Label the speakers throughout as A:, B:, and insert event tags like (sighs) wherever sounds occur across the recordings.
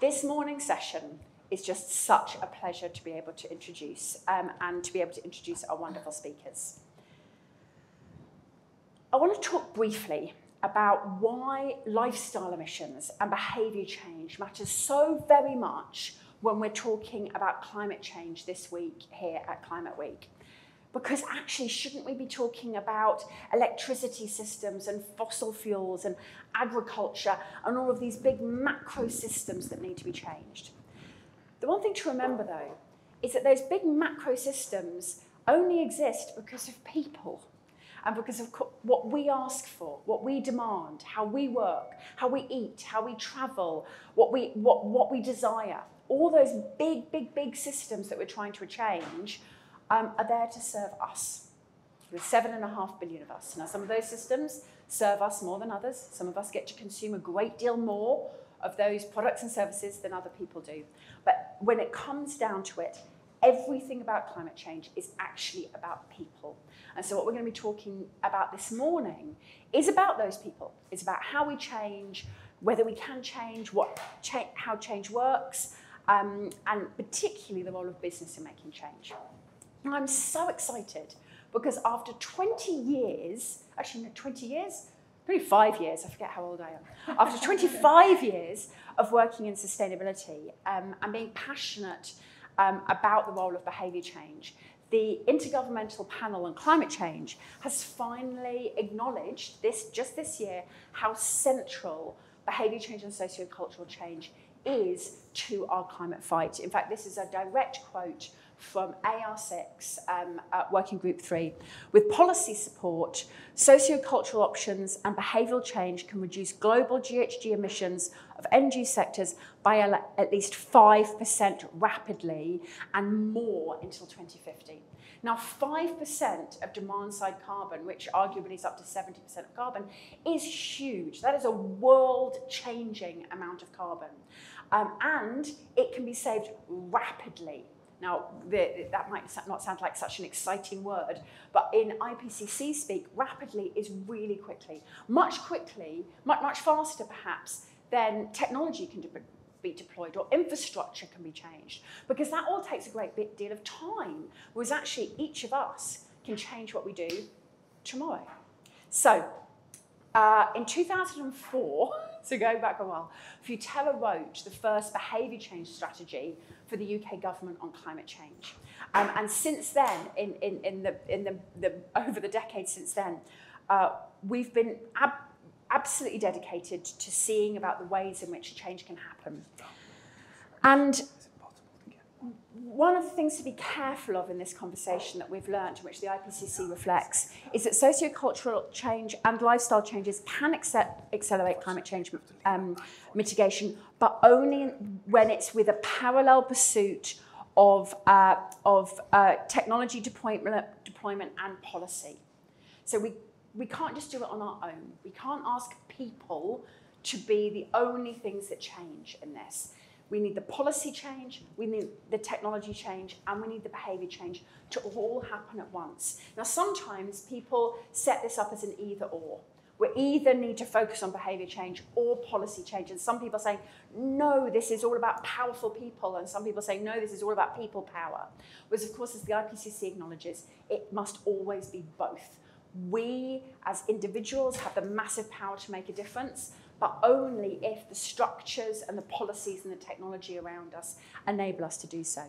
A: This morning's session is just such a pleasure to be able to introduce um, and to be able to introduce our wonderful speakers. I want to talk briefly about why lifestyle emissions and behaviour change matters so very much when we're talking about climate change this week here at Climate Week. Because actually, shouldn't we be talking about electricity systems and fossil fuels and agriculture and all of these big macro systems that need to be changed? The one thing to remember, though, is that those big macro systems only exist because of people and because of what we ask for, what we demand, how we work, how we eat, how we travel, what we, what, what we desire. All those big, big, big systems that we're trying to change um, are there to serve us. There's seven and a half billion of us. Now, some of those systems serve us more than others. Some of us get to consume a great deal more of those products and services than other people do. But when it comes down to it, everything about climate change is actually about people. And so what we're going to be talking about this morning is about those people. It's about how we change, whether we can change, what cha how change works, um, and particularly the role of business in making change. And I'm so excited because after 20 years, actually no, 20 years, probably five years, I forget how old I am. After (laughs) 25 years of working in sustainability um, and being passionate um, about the role of behaviour change, the Intergovernmental Panel on Climate Change has finally acknowledged this just this year how central behaviour change and socio-cultural change is to our climate fight. In fact, this is a direct quote from AR6, um, Working Group 3. With policy support, sociocultural options and behavioural change can reduce global GHG emissions of energy sectors by at least 5% rapidly and more until 2050. Now, 5% of demand side carbon, which arguably is up to 70% of carbon, is huge. That is a world changing amount of carbon. Um, and it can be saved rapidly now, the, that might not sound like such an exciting word, but in IPCC speak, rapidly is really quickly. Much quickly, much, much faster perhaps, than technology can be deployed or infrastructure can be changed. Because that all takes a great bit deal of time, whereas actually each of us can change what we do tomorrow. So, uh, in 2004, (laughs) so going back a while, Futerra wrote the first behaviour change strategy for the UK government on climate change. Um, and since then, in, in, in, the, in the, the, over the decades since then, uh, we've been ab absolutely dedicated to seeing about the ways in which change can happen. And one of the things to be careful of in this conversation that we've learned, which the IPCC reflects, is that sociocultural change and lifestyle changes can accelerate climate change um, mitigation, but only when it's with a parallel pursuit of, uh, of uh, technology deployment, deployment and policy. So we, we can't just do it on our own. We can't ask people to be the only things that change in this. We need the policy change, we need the technology change, and we need the behaviour change to all happen at once. Now, sometimes people set this up as an either or. We either need to focus on behaviour change or policy change. And some people are saying, no, this is all about powerful people. And some people saying, no, this is all about people power. Whereas, of course, as the IPCC acknowledges, it must always be both. We, as individuals, have the massive power to make a difference, but only if the structures and the policies and the technology around us enable us to do so.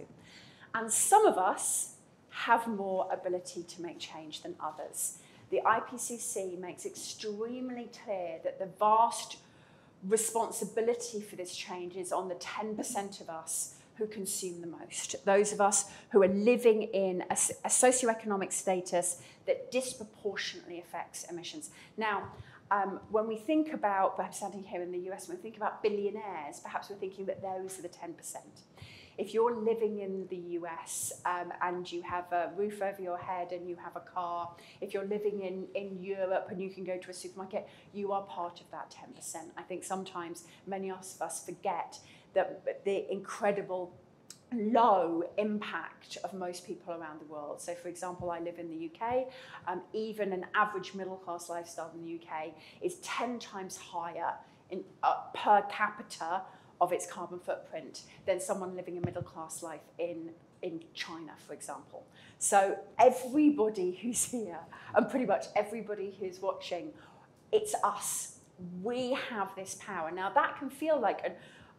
A: And some of us have more ability to make change than others. The IPCC makes extremely clear that the vast responsibility for this change is on the 10% of us who consume the most. Those of us who are living in a, a socioeconomic status that disproportionately affects emissions. Now, um, when we think about, perhaps standing here in the US, when we think about billionaires, perhaps we're thinking that those are the 10%. If you're living in the US um, and you have a roof over your head and you have a car, if you're living in, in Europe and you can go to a supermarket, you are part of that 10%. I think sometimes many of us forget that the incredible low impact of most people around the world. So, for example, I live in the UK. Um, even an average middle class lifestyle in the UK is 10 times higher in, uh, per capita of its carbon footprint than someone living a middle class life in, in China, for example. So everybody who's here, and pretty much everybody who's watching, it's us. We have this power. Now that can feel like an,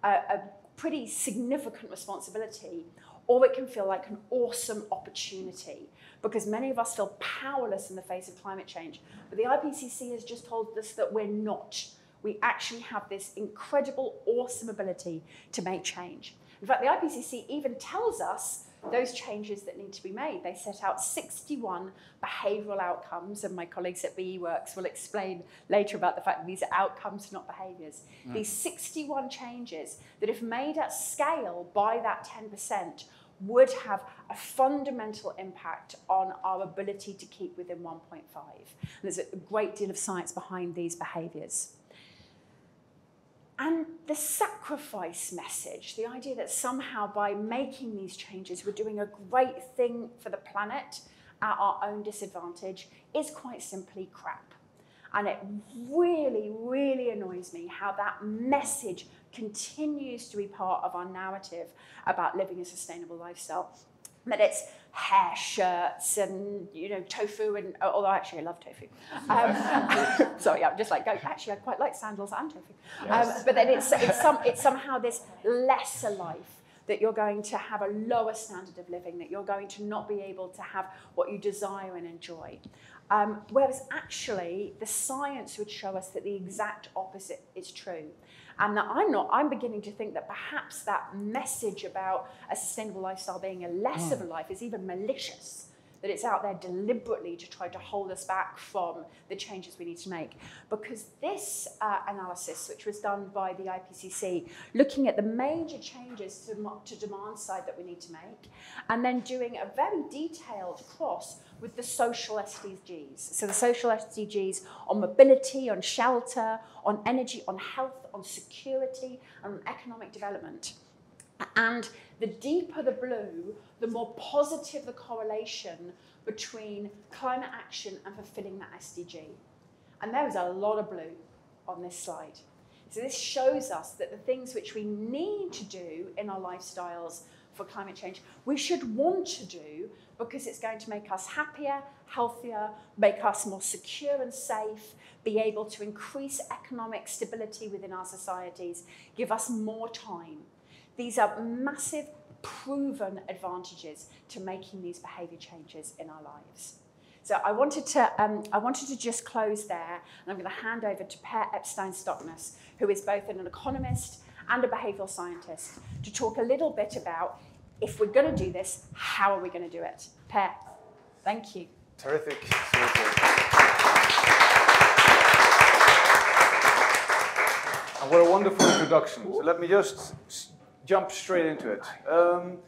A: a, a pretty significant responsibility, or it can feel like an awesome opportunity because many of us feel powerless in the face of climate change. But the IPCC has just told us that we're not. We actually have this incredible, awesome ability to make change. In fact, the IPCC even tells us those changes that need to be made. They set out 61 behavioural outcomes, and my colleagues at BEWorks will explain later about the fact that these are outcomes, not behaviours. Mm. These 61 changes that, if made at scale by that 10%, would have a fundamental impact on our ability to keep within 1.5. There's a great deal of science behind these behaviours. And the sacrifice message, the idea that somehow by making these changes, we're doing a great thing for the planet at our own disadvantage, is quite simply crap. And it really, really annoys me how that message continues to be part of our narrative about living a sustainable lifestyle. That it's hair shirts and you know tofu and although actually I love tofu. (laughs) Um, (laughs) sorry, I'm just like actually I quite like sandals and tofu. Yes. Um, but then it's it's some it's somehow this lesser life that you're going to have a lower standard of living, that you're going to not be able to have what you desire and enjoy. Um, whereas actually the science would show us that the exact opposite is true. And that I'm not, I'm beginning to think that perhaps that message about a sustainable lifestyle being a less mm. of a life is even malicious that it's out there deliberately to try to hold us back from the changes we need to make. Because this uh, analysis, which was done by the IPCC, looking at the major changes to, to demand side that we need to make, and then doing a very detailed cross with the social SDGs. So the social SDGs on mobility, on shelter, on energy, on health, on security, and economic development. And the deeper the blue, the more positive the correlation between climate action and fulfilling that SDG. And there is a lot of blue on this slide. So this shows us that the things which we need to do in our lifestyles for climate change, we should want to do because it's going to make us happier, healthier, make us more secure and safe, be able to increase economic stability within our societies, give us more time. These are massive, proven advantages to making these behaviour changes in our lives. So I wanted to, um, I wanted to just close there, and I'm going to hand over to Per Espen Stoknes, who is both an economist and a behavioural scientist, to talk a little bit about if we're going to do this, how are we going to do it? Per, thank you.
B: Terrific. And what a wonderful introduction. So let me just jump straight into it. Um,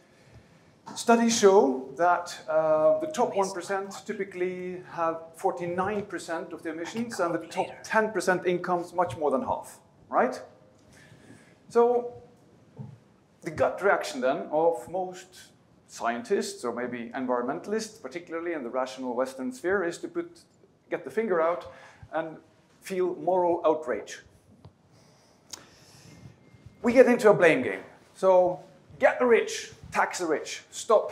B: studies show that uh, the top 1% typically have 49% of the emissions, and the top 10% incomes much more than half, right? So the gut reaction then of most scientists or maybe environmentalists, particularly in the rational Western sphere, is to put, get the finger out and feel moral outrage. We get into a blame game. So get the rich, tax the rich, stop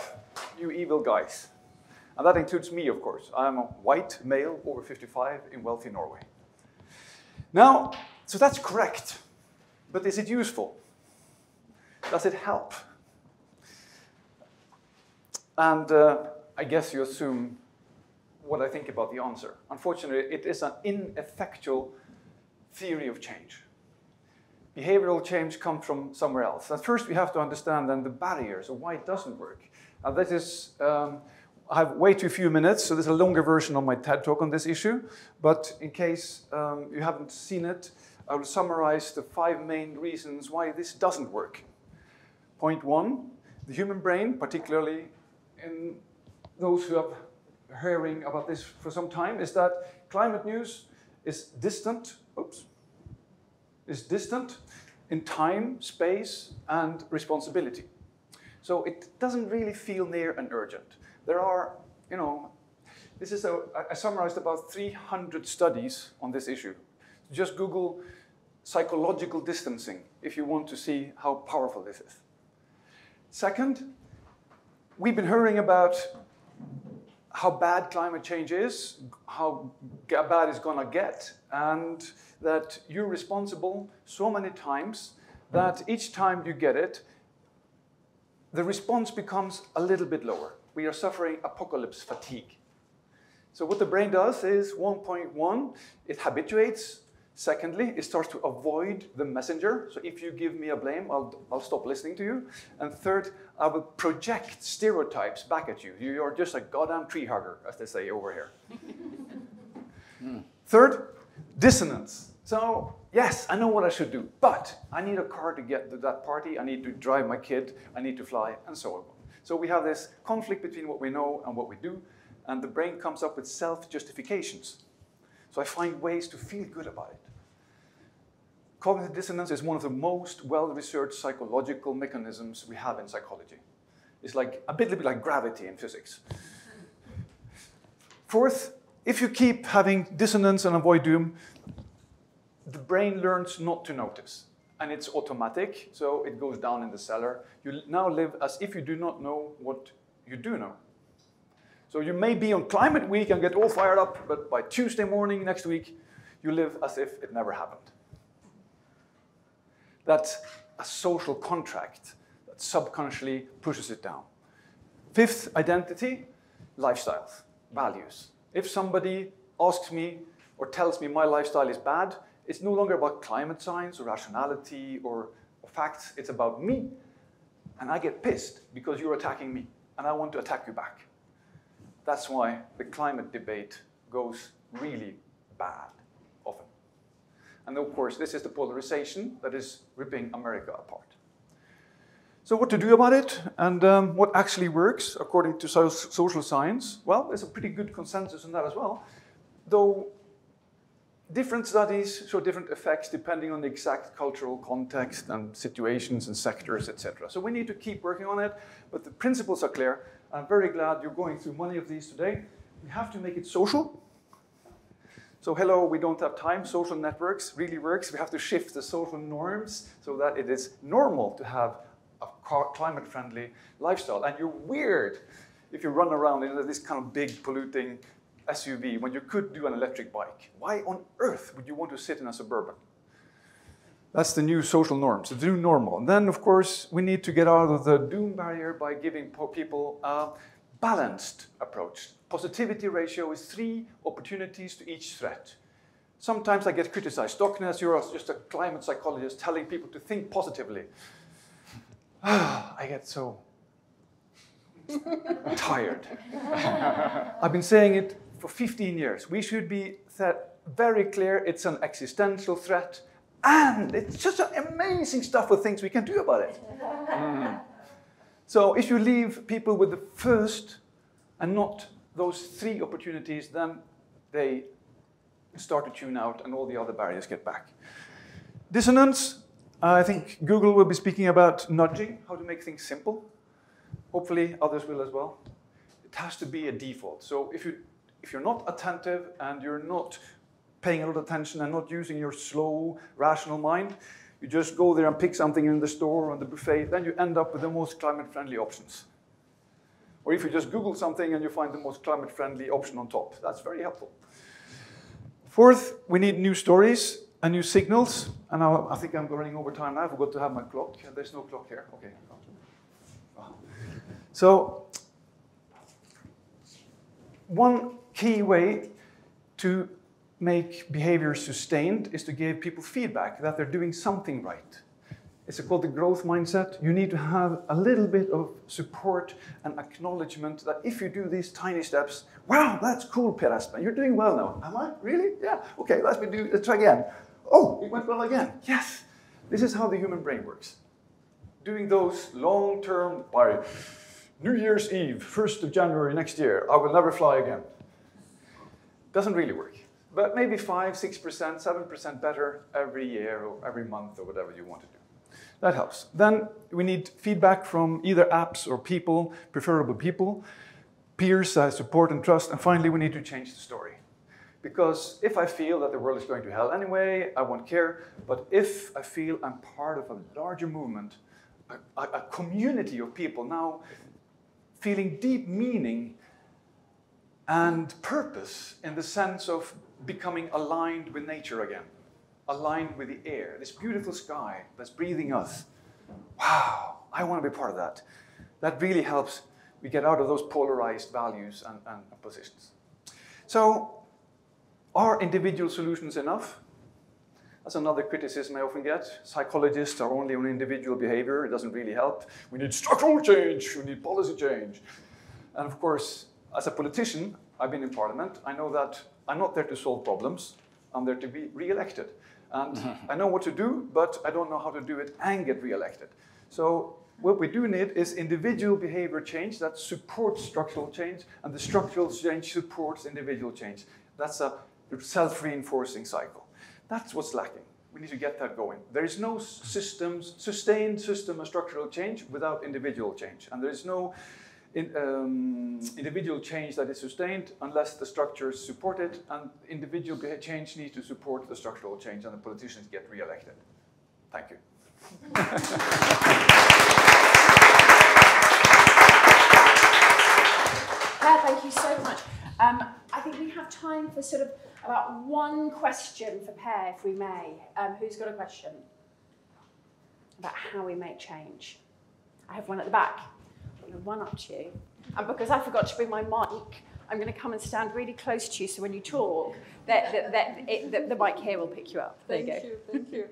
B: you evil guys. And that includes me, of course. I'm a white male over 55 in wealthy Norway. Now, so that's correct. But is it useful? Does it help? And uh, I guess you assume what I think about the answer. Unfortunately, it is an ineffectual theory of change behavioral change comes from somewhere else. And first we have to understand then the barriers of why it doesn't work. And that is, um, I have way too few minutes, so there's a longer version of my TED talk on this issue. But in case um, you haven't seen it, I will summarize the five main reasons why this doesn't work. Point one, the human brain, particularly in those who have hearing about this for some time, is that climate news is distant, oops, is distant in time, space, and responsibility. So it doesn't really feel near and urgent. There are, you know, this is a, I summarized about 300 studies on this issue. Just Google psychological distancing if you want to see how powerful this is. Second, we've been hearing about how bad climate change is, how bad it's gonna get, and that you're responsible so many times that each time you get it, the response becomes a little bit lower. We are suffering apocalypse fatigue. So what the brain does is 1.1, it habituates. Secondly, it starts to avoid the messenger. So if you give me a blame, I'll, I'll stop listening to you. And third, I will project stereotypes back at you. You're just a goddamn tree hugger, as they say over here. (laughs) mm. Third, dissonance. So, yes, I know what I should do, but I need a car to get to that party, I need to drive my kid, I need to fly, and so on. So we have this conflict between what we know and what we do, and the brain comes up with self-justifications. So I find ways to feel good about it. Cognitive dissonance is one of the most well-researched psychological mechanisms we have in psychology. It's like a bit, a bit like gravity in physics. Fourth, if you keep having dissonance and avoid doom, the brain learns not to notice. And it's automatic, so it goes down in the cellar. You now live as if you do not know what you do know. So you may be on climate week and get all fired up, but by Tuesday morning next week, you live as if it never happened. That's a social contract that subconsciously pushes it down. Fifth, identity, lifestyles, values. If somebody asks me or tells me my lifestyle is bad, it's no longer about climate science or rationality or, or facts. It's about me. And I get pissed because you're attacking me. And I want to attack you back. That's why the climate debate goes really bad. And of course, this is the polarization that is ripping America apart. So what to do about it and um, what actually works according to so social science? Well, there's a pretty good consensus on that as well, though different studies show different effects depending on the exact cultural context and situations and sectors, etc. So we need to keep working on it, but the principles are clear. I'm very glad you're going through many of these today. We have to make it social. So hello, we don't have time. Social networks really works. We have to shift the social norms so that it is normal to have a climate-friendly lifestyle. And you're weird if you run around in this kind of big polluting SUV when you could do an electric bike? Why on earth would you want to sit in a Suburban? That's the new social norms, the new normal. And then, of course, we need to get out of the doom barrier by giving people a balanced approach. Positivity ratio is three opportunities to each threat. Sometimes I get criticized. Stoknes, you're just a climate psychologist telling people to think positively. (sighs) I get so tired. (laughs) I've been saying it for 15 years. We should be very clear it's an existential threat and it's just amazing stuff of things we can do about it. Mm. (laughs) So if you leave people with the first and not those three opportunities, then they start to tune out and all the other barriers get back. Dissonance, I think Google will be speaking about nudging, how to make things simple. Hopefully others will as well. It has to be a default. So if you if you're not attentive and you're not paying a lot of attention and not using your slow, rational mind, you just go there and pick something in the store or on the buffet, then you end up with the most climate-friendly options. Or if you just Google something and you find the most climate-friendly option on top, that's very helpful. Fourth, we need new stories and new signals. And I, I think I'm running over time now. I forgot to have my clock. There's no clock here. Okay. Ah. So, one key way to make behavior sustained is to give people feedback that they're doing something right. It's called the growth mindset. You need to have a little bit of support and acknowledgement that if you do these tiny steps, wow, that's cool, Per Espen. You're doing well now. Am I? Really? Yeah. Okay, let's, do, let's try again. Oh, it went well again. Yes. This is how the human brain works. Doing those long-term, by New Year's Eve, 1st of January next year, I will never fly again. Doesn't really work. But maybe 5, 6%, 7% better every year or every month or whatever you want to do. That helps. Then we need feedback from either apps or people, preferable people, peers, uh, support and trust. And finally, we need to change the story. Because if I feel that the world is going to hell anyway, I won't care. But if I feel I'm part of a larger movement, a, a community of people now feeling deep meaning and purpose in the sense of becoming aligned with nature again, aligned with the air, this beautiful sky that's breathing us. Wow, I want to be part of that. That really helps we get out of those polarized values and, and positions. So, are individual solutions enough? That's another criticism I often get. Psychologists are only on individual behavior. It doesn't really help. We need structural change. We need policy change. And of course, as a politician, I've been in parliament. I know that I'm not there to solve problems. I'm there to be re-elected. And (laughs) I know what to do, but I don't know how to do it and get re-elected. So what we do need is individual behavior change that supports structural change, and the structural change supports individual change. That's a self-reinforcing cycle. That's what's lacking. We need to get that going. There is no systems, sustained system of structural change without individual change. And there is no in, um, individual change that is sustained unless the structures support it, and individual change needs to support the structural change, and the politicians get re-elected. Thank you. (laughs)
A: Per, thank you so much. Um, I think we have time for sort of about one question for Per, if we may. Um, who's got a question about how we make change? I have one at the back. I'm going to run up to you. And because I forgot to bring my mic, I'm going to come and stand really close to you so when you talk, that, that, that it, the, the mic here will pick you up. There
C: thank
A: you go.
C: You, thank you.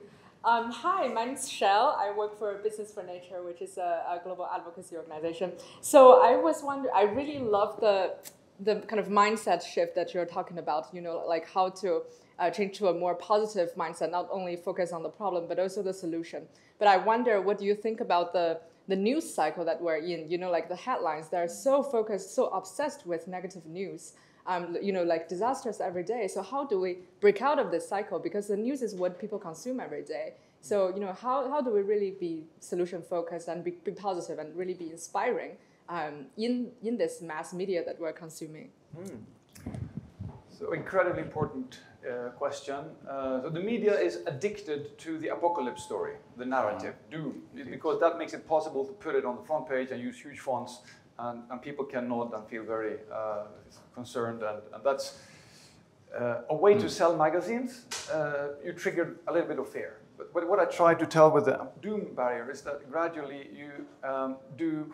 C: Um, hi, my name is Shell. I work for Business for Nature, which is a, a global advocacy organization. So I was wondering, I really love the the kind of mindset shift that you're talking about. You know, like how to uh, change to a more positive mindset, not only focus on the problem but also the solution. But I wonder, what do you think about the the news cycle that we're in? You know, like the headlines, they're so focused, so obsessed with negative news. Um, you know, like disasters every day. So how do we break out of this cycle? Because the news is what people consume every day. So you know, how, how do we really be solution focused and be, be positive and really be inspiring um, in in this mass media that we're consuming? Mm.
B: So incredibly important uh, question. Uh, so the media is addicted to the apocalypse story, the narrative, doom, because that makes it possible to put it on the front page and use huge fonts and, and people can nod and feel very uh, concerned, and, and that's uh, a way to hmm. sell magazines. Uh, you triggered a little bit of fear. But, but, what I tried to tell with the doom barrier is that gradually you um, do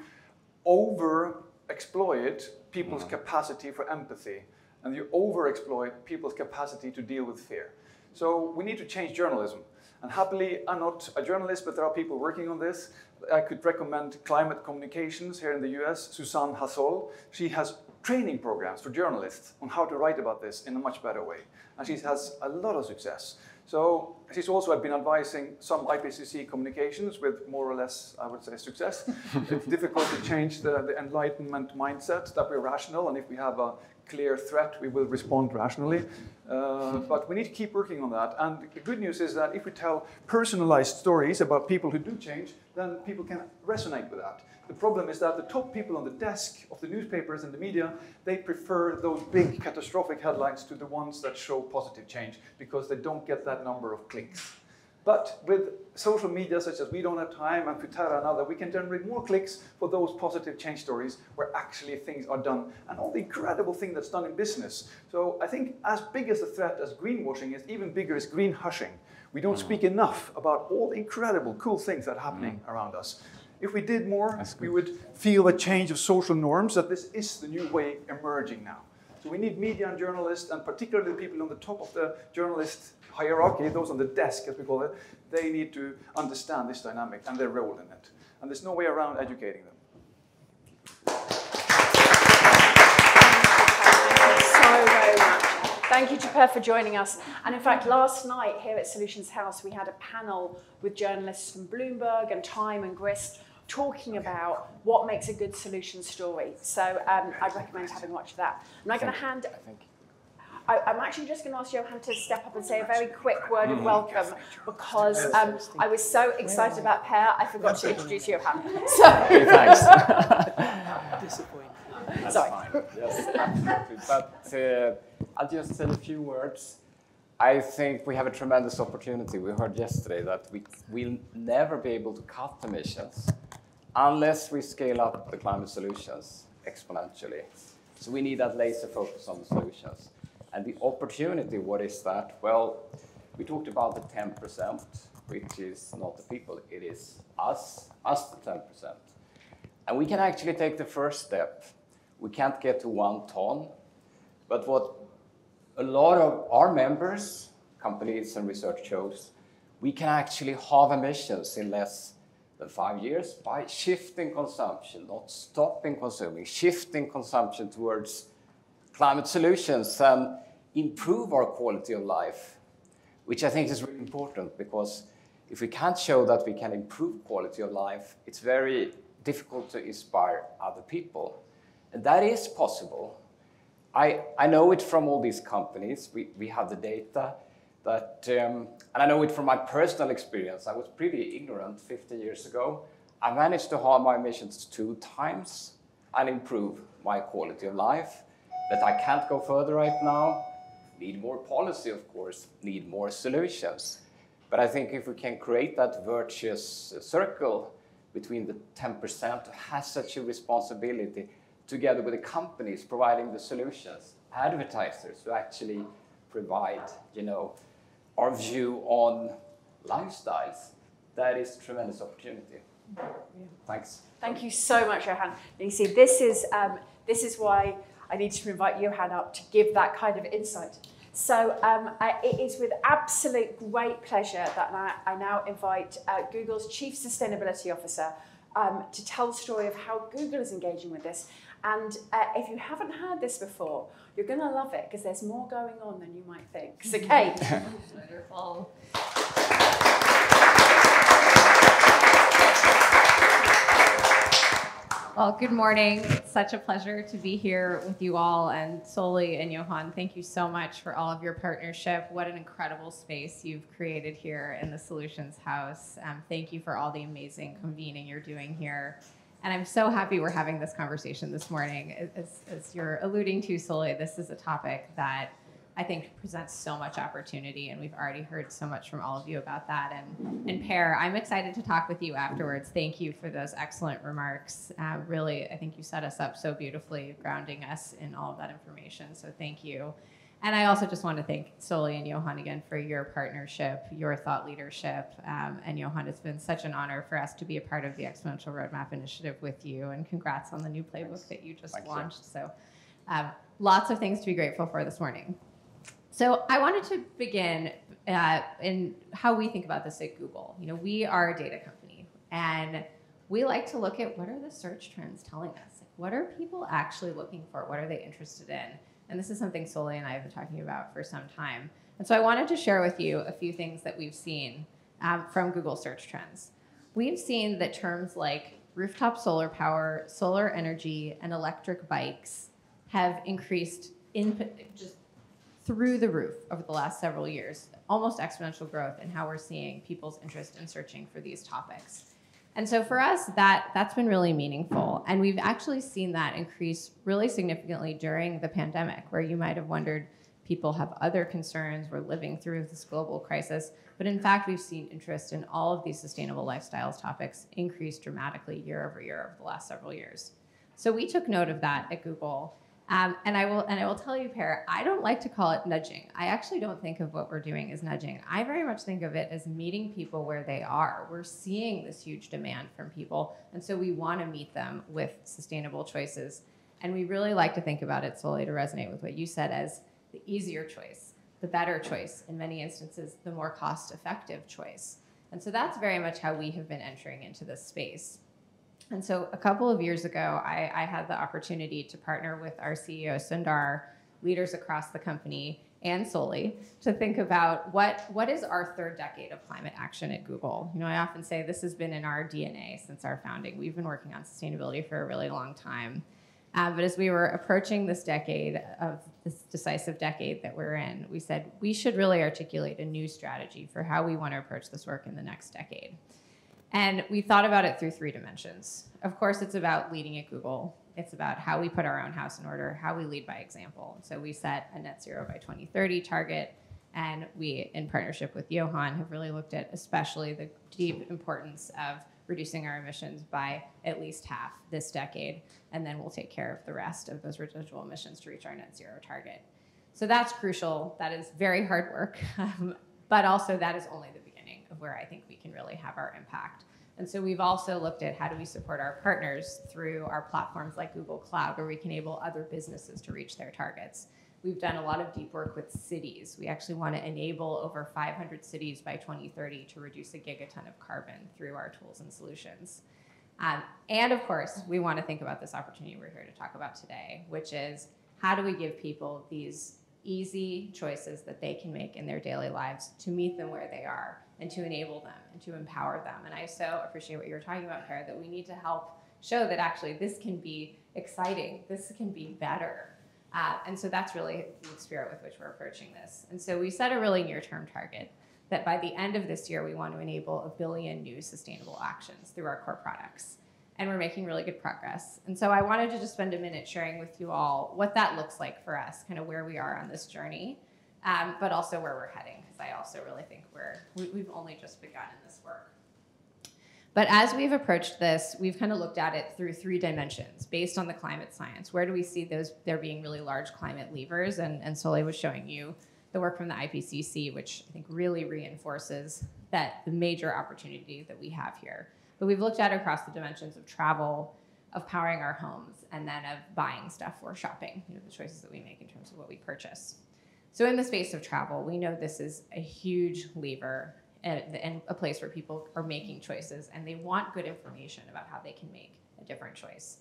B: over exploit people's hmm. capacity for empathy, and you over exploit people's capacity to deal with fear. So we need to change journalism. And happily, I'm not a journalist, but there are people working on this. I could recommend Climate Communications here in the US, Suzanne Hassol. She has training programs for journalists on how to write about this in a much better way. And she has a lot of success. So she's also been advising some IPCC communications with more or less, I would say, success. (laughs) it's difficult to change the, the enlightenment mindset that we're rational, and if we have a clear threat, we will respond rationally. Uh, but we need to keep working on that. And the good news is that if we tell personalized stories about people who do change, then people can resonate with that. The problem is that the top people on the desk of the newspapers and the media, they prefer those big catastrophic headlines to the ones that show positive change because they don't get that number of clicks. But with social media such as We Don't Have Time and Futerra and other, we can generate more clicks for those positive change stories where actually things are done and all the incredible thing that's done in business. So I think as big as the threat as greenwashing is, even bigger is green hushing. We don't mm. speak enough about all the incredible cool things that are happening mm. around us. If we did more, we would feel a change of social norms that this is the new way emerging now. So we need media and journalists, and particularly the people on the top of the journalist hierarchy, those on the desk, as we call it, they need to understand this dynamic and their role in it. And there's no way around educating them.
A: so much. Thank you to Per for joining us. And in fact, last night here at Solutions House, we had a panel with journalists from Bloomberg and Time and Grist talking about what makes a good solution story. So um, I'd recommend having a watch of that. I'm now going to hand... I, am actually just going to ask Johan to step up and say a very quick word of welcome because um, I was so excited about Per, I forgot to introduce Johan. (laughs) So.
D: thanks. (laughs) Disappointing.
A: That's Sorry.
D: fine. Yes, absolutely. But uh, I'll just say a few words. I think we have a tremendous opportunity. We heard yesterday that we will never be able to cut emissions unless we scale up the climate solutions exponentially. So we need that laser focus on the solutions. And the opportunity, what is that? Well, we talked about the 10%, which is not the people, it is us, us the 10%. And we can actually take the first step. We can't get to one ton, but what a lot of our members, companies and research shows, we can actually halve emissions in less than five years by shifting consumption, not stopping consuming, shifting consumption towards climate solutions and improve our quality of life, which I think is really important because if we can't show that we can improve quality of life, it's very difficult to inspire other people. And that is possible. I, I know it from all these companies. We, we have the data that, um, and I know it from my personal experience. I was pretty ignorant 50 years ago. I managed to halve my emissions two times and improve my quality of life. But I can't go further right now. Need more policy, of course, need more solutions. But I think if we can create that virtuous circle between the 10% who has such a responsibility, together with the companies providing the solutions, advertisers who actually provide, you know, our view on lifestyles, that is a tremendous opportunity. Thanks.
A: Thank you so much, Johan. You see, this is, um, this is why I need to invite Johan up to give that kind of insight. So um, I, it is with absolute great pleasure that I, I now invite uh, Google's Chief Sustainability Officer um, to tell the story of how Google is engaging with this. And uh, if you haven't heard this before, you're going to love it because there's more going on than you might think. So, Kate.
E: Wonderful. Well, good morning. It's such a pleasure to be here with you all. And Soli and Johan, thank you so much for all of your partnership. What an incredible space you've created here in the Solutions House. Um, thank you for all the amazing convening you're doing here. And I'm so happy we're having this conversation this morning. As, as you're alluding to, Soli, this is a topic that I think presents so much opportunity, and we've already heard so much from all of you about that. And, and Per, I'm excited to talk with you afterwards. Thank you for those excellent remarks. Uh, really, I think you set us up so beautifully, grounding us in all of that information. So thank you. And I also just want to thank Soli and Johan again for your partnership, your thought leadership. Um, and Johan, it's been such an honor for us to be a part of the Exponential Roadmap Initiative with you. And congrats on the new playbook that you just Thanks, launched. So, um, lots of things to be grateful for this morning. So I wanted to begin uh, in how we think about this at Google. You know, we are a data company, and we like to look at what are the search trends telling us. Like, what are people actually looking for? What are they interested in? And this is something Soli and I have been talking about for some time. And so I wanted to share with you a few things that we've seen um, from Google search trends. We've seen that terms like rooftop solar power, solar energy, and electric bikes have increased in just through the roof over the last several years, almost exponential growth in how we're seeing people's interest in searching for these topics. And so for us, that that's been really meaningful, and we've actually seen that increase really significantly during the pandemic, where you might have wondered people have other concerns, we're living through this global crisis, but in fact, we've seen interest in all of these sustainable lifestyles topics increase dramatically year over year over the last several years. So we took note of that at Google um, and I will and I will tell you, Per, I don't like to call it nudging. I actually don't think of what we're doing as nudging. I very much think of it as meeting people where they are. We're seeing this huge demand from people, and so we want to meet them with sustainable choices. And we really like to think about it solely to resonate with what you said as the easier choice, the better choice, in many instances, the more cost-effective choice. And so that's very much how we have been entering into this space. And so a couple of years ago, I, I, had the opportunity to partner with our CEO, Sundar, leaders across the company, and Soli, to think about what, what is our third decade of climate action at Google. You know, I often say this has been in our DNA since our founding. We've been working on sustainability for a really long time. Uh, but as we were approaching this decade of this decisive decade that we're in, we said we should really articulate a new strategy for how we want to approach this work in the next decade. And we thought about it through three dimensions. Of course, it's about leading at Google. It's about how we put our own house in order, how we lead by example. So we set a net zero by 2030 target, and we, in partnership with Johan, have really looked at especially the deep importance of reducing our emissions by at least half this decade, and then we'll take care of the rest of those residual emissions to reach our net zero target. So that's crucial. That is very hard work, um, (laughs) but also that is only the beginning of where I think we can really have our impact. And so we've also looked at how do we support our partners through our platforms like Google Cloud, where we can enable other businesses to reach their targets. We've done a lot of deep work with cities. We actually want to enable over 500 cities by 2030 to reduce a gigaton of carbon through our tools and solutions. Um, and of course, we want to think about this opportunity we're here to talk about today, which is how do we give people these easy choices that they can make in their daily lives to meet them where they are and to enable them and to empower them. And I so appreciate what you were talking about, Kara, that we need to help show that actually this can be exciting, this can be better. Uh, and so that's really the spirit with which we're approaching this. And so we set a really near term target that by the end of this year, we want to enable a billion new sustainable actions through our core products. And we're making really good progress. And so I wanted to just spend a minute sharing with you all what that looks like for us, kind of where we are on this journey, um, but also where we're heading, because I also really think we're, we, we've only just begun in this work. But as we've approached this, we've kind of looked at it through three dimensions based on the climate science. Where do we see those there being really large climate levers? And, and Soli was showing you the work from the IPCC, which I think really reinforces that the major opportunity that we have here. But we've looked at across the dimensions of travel, of powering our homes, and then of buying stuff or shopping, you know, the choices that we make in terms of what we purchase. So in the space of travel, we know this is a huge lever and, a place where people are making choices and they want good information about how they can make a different choice.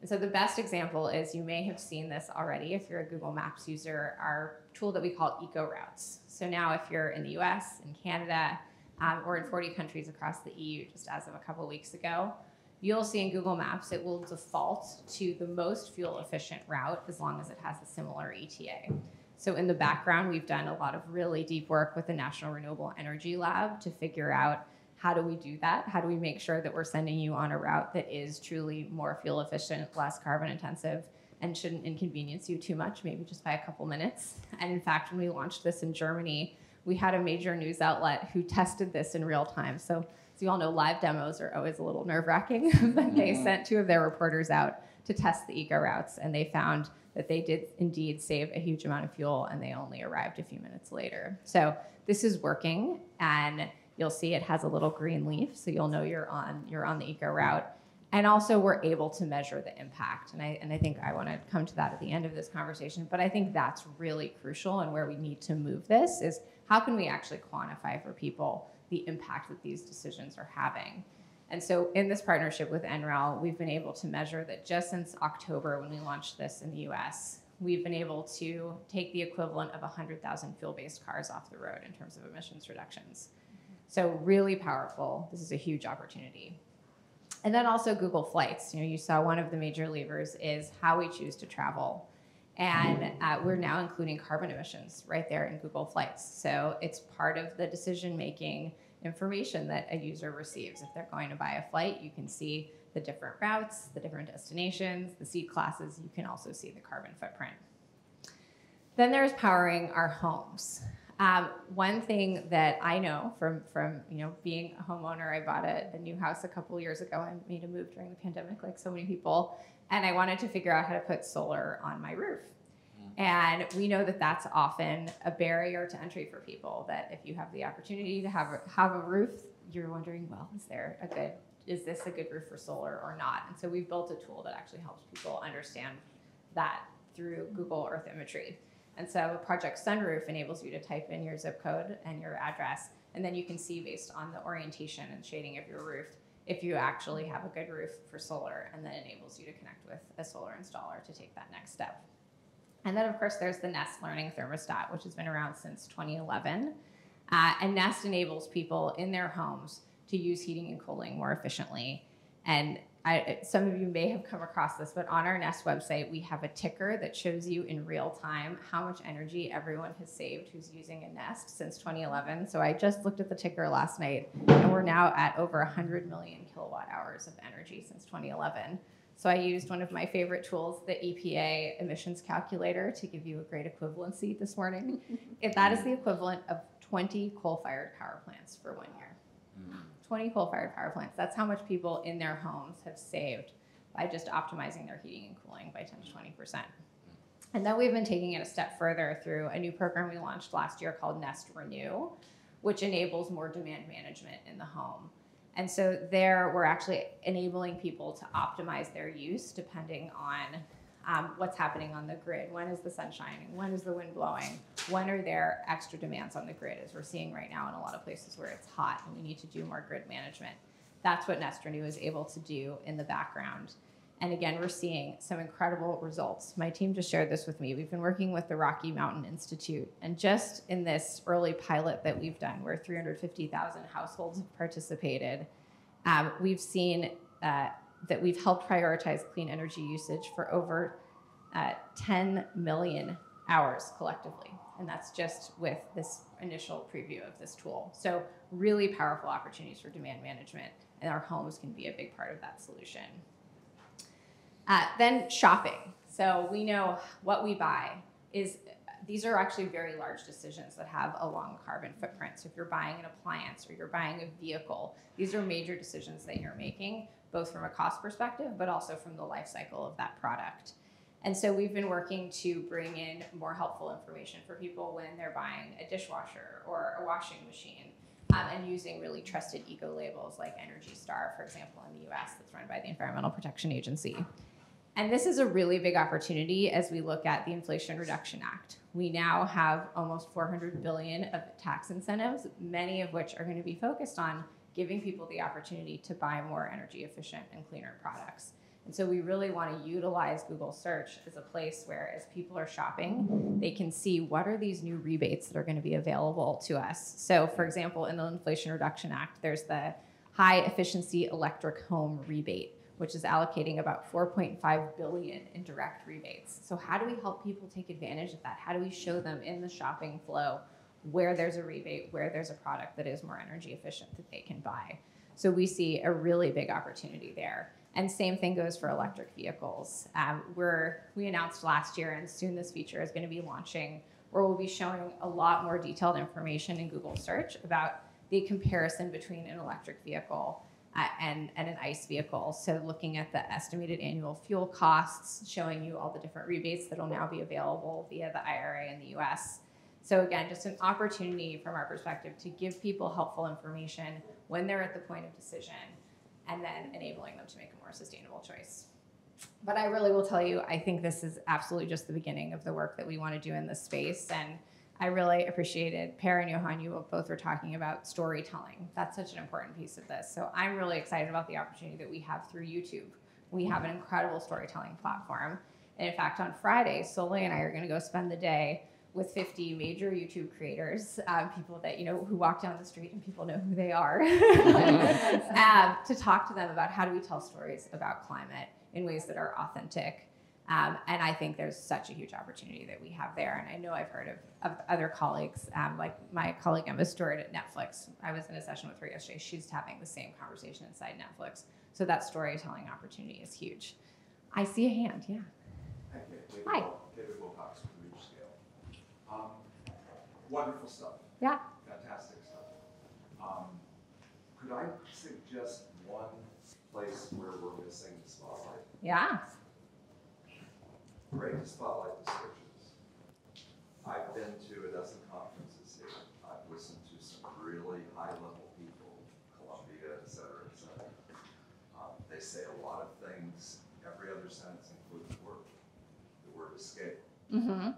E: And so the best example is you may have seen this already if you're a Google Maps user, our tool that we call Eco Routes. So now if you're in the US, in Canada, um, or in 40 countries across the EU, just as of a couple of weeks ago, you'll see in Google Maps it will default to the most fuel efficient route as long as it has a similar ETA. So in the background, we've done a lot of really deep work with the National Renewable Energy Lab to figure out how do we do that? How do we make sure that we're sending you on a route that is truly more fuel efficient, less carbon intensive, and shouldn't inconvenience you too much, maybe just by a couple minutes? And in fact, when we launched this in Germany, we had a major news outlet who tested this in real time. So, as you all know, live demos are always a little nerve wracking, (laughs) but they mm-hmm. sent two of their reporters out to test the eco routes, and they found that they did indeed save a huge amount of fuel and they only arrived a few minutes later. So this is working and you'll see it has a little green leaf so you'll know you're on you're on the eco route. And also we're able to measure the impact. And I and I think I want to come to that at the end of this conversation, but I think that's really crucial and where we need to move this is how can we actually quantify for people the impact that these decisions are having? And so in this partnership with NREL, we've been able to measure that just since October when we launched this in the US, we've been able to take the equivalent of 100,000 fuel-based cars off the road in terms of emissions reductions. So really powerful. This is a huge opportunity. And then also Google Flights. You know, you saw one of the major levers is how we choose to travel. And uh, we're now including carbon emissions right there in Google Flights. So it's part of the decision making information that a user receives. If they're going to buy a flight, you can see the different routes, the different destinations, the seat classes. You can also see the carbon footprint. Then there's powering our homes. Um, one thing that I know from, from you know being a homeowner, I bought a, a new house a couple years ago. I made a move during the pandemic, like so many people, and I wanted to figure out how to put solar on my roof. And we know that that's often a barrier to entry for people. That if you have the opportunity to have a, have a roof, you're wondering, well, is there a good, is this a good roof for solar or not? And so we've built a tool that actually helps people understand that through Google Earth imagery. And so Project Sunroof enables you to type in your zip code and your address, and then you can see based on the orientation and shading of your roof if you actually have a good roof for solar, and then enables you to connect with a solar installer to take that next step. And then, of course, there's the Nest Learning Thermostat, which has been around since 2011. Uh, and Nest enables people in their homes to use heating and cooling more efficiently. And I, some of you may have come across this, but on our Nest website, we have a ticker that shows you in real time how much energy everyone has saved who's using a Nest since 2011. So I just looked at the ticker last night, and we're now at over 100 million kilowatt hours of energy since 2011. So I used one of my favorite tools, the EPA emissions calculator, to give you a great equivalency this morning. (laughs) if that is the equivalent of 20 coal-fired power plants for one year. Mm. 20 coal-fired power plants. That's how much people in their homes have saved by just optimizing their heating and cooling by 10 to 20 percent. And then we've been taking it a step further through a new program we launched last year called Nest Renew, which enables more demand management in the home. And so there, we're actually enabling people to optimize their use depending on um, what's happening on the grid. When is the sun shining? When is the wind blowing? When are there extra demands on the grid, as we're seeing right now in a lot of places where it's hot and we need to do more grid management? That's what Nest Renew is able to do in the background. And again, we're seeing some incredible results. My team just shared this with me. We've been working with the Rocky Mountain Institute, and just in this early pilot that we've done, where 350,000 households have participated, um, we've seen uh, that we've helped prioritize clean energy usage for over uh, 10 million hours collectively. And that's just with this initial preview of this tool. So, really powerful opportunities for demand management, and our homes can be a big part of that solution. Uh, then, shopping. So, we know what we buy is these are actually very large decisions that have a long carbon footprint. So if you're buying an appliance or you're buying a vehicle, these are major decisions that you're making, both from a cost perspective, but also from the life cycle of that product. And so we've been working to bring in more helpful information for people when they're buying a dishwasher or a washing machine. Um, and using really trusted eco labels like Energy Star, for example, in the US, that's run by the Environmental Protection Agency. And this is a really big opportunity as we look at the Inflation Reduction Act. We now have almost 400 billion of tax incentives, many of which are going to be focused on giving people the opportunity to buy more energy efficient and cleaner products. And so we really want to utilize Google search as a place where as people are shopping, they can see what are these new rebates that are going to be available to us. So for example, in the Inflation Reduction Act, there's the high efficiency electric home rebate which is allocating about 4.5 billion in direct rebates. So how do we help people take advantage of that? How do we show them in the shopping flow where there's a rebate, where there's a product that is more energy efficient that they can buy. So we see a really big opportunity there. And same thing goes for electric vehicles. Um, we're, we announced last year, and soon this feature is going to be launching, where we'll be showing a lot more detailed information in Google search about the comparison between an electric vehicle and, and an ICE vehicle. So looking at the estimated annual fuel costs, showing you all the different rebates that will now be available via the IRA in the US. So again, just an opportunity from our perspective to give people helpful information when they're at the point of decision and then enabling them to make a more sustainable choice. But I really will tell you, I think this is absolutely just the beginning of the work that we want to do in this space. And I really appreciated Per and Johan, you both were talking about storytelling. That's such an important piece of this. So I'm really excited about the opportunity that we have through YouTube. We have an incredible storytelling platform. And in fact, on Friday, Soli and I are going to go spend the day with 50 major YouTube creators, um, people that you know who walk down the street and people know who they are, (laughs) um, to talk to them about how do we tell stories about climate in ways that are authentic. Um, and I think there's such a huge opportunity that we have there. And I know I've heard of, of other colleagues, um, like my colleague Emma Stewart at Netflix. I was in a session with her yesterday. She's having the same conversation inside Netflix. So that storytelling opportunity is huge. I see a hand, yeah. Hi.
F: David Wilcox um, wonderful stuff.
E: Yeah.
F: Fantastic stuff. Um, could I suggest one place where we're missing the spotlight?
E: Yeah.
F: Great to spotlight the searches. I've been to a dozen conferences here. I've listened to some really high-level people, Columbia, et cetera, et cetera. Um, they say a lot of things. Every other sentence includes a word. The word escape.
E: Mm-hmm.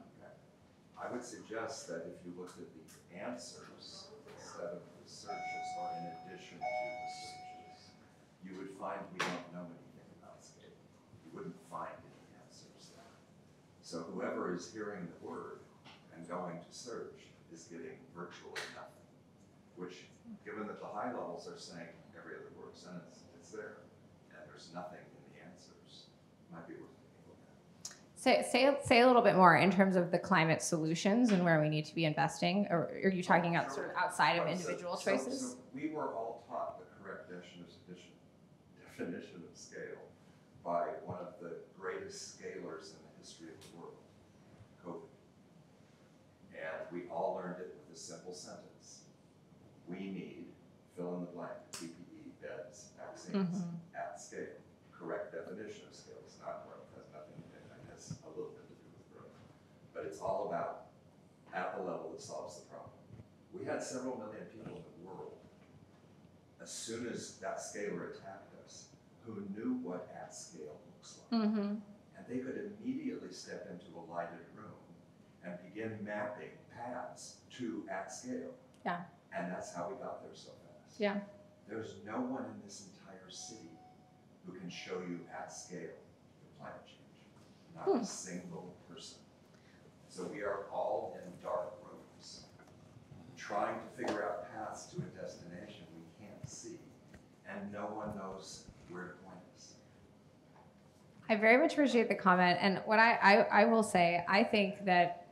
F: I would suggest that if you looked at the answers instead of the searches or in addition to the searches, you would find we don't know anything about Scape. You wouldn't find any answers there. So whoever is hearing the word and going to search is getting virtually nothing, which given that the high levels are saying every other word sentence, it's there. And there's nothing in the answers, might be worth taking a look at.
E: Say, say, say a little bit more in terms of the climate solutions and where we need to be investing, or are you talking out sort of outside of oh,
F: So-
E: individual
F: so-
E: choices?
F: so we were all taught the correct definition, (laughs) definition of scale by one of the greatest scalers in the history of the world, COVID. We all learned it with a simple sentence. We need, fill in the blank, PPE, beds, vaccines,
E: Mhm.
F: at scale. Correct definition of scale, it's not growth, has nothing, it has a little bit to do with growth. But it's all about at the level that solves the problem. We had several million people in the world, as soon as that scalar attacked us, who knew what at scale looks like.
E: Mm-hmm.
F: And they could immediately step into a lighted room and begin mapping paths to at scale.
E: Yeah.
F: And that's how we got there so fast.
E: Yeah.
F: There's no one in this entire city who can show you at scale the climate change. Not
E: Hmm.
F: a single person. So we are all in dark rooms, trying to figure out paths to a destination we can't see, and no one knows where to point us.
E: I very much appreciate the comment, and what I, I, I will say, I think that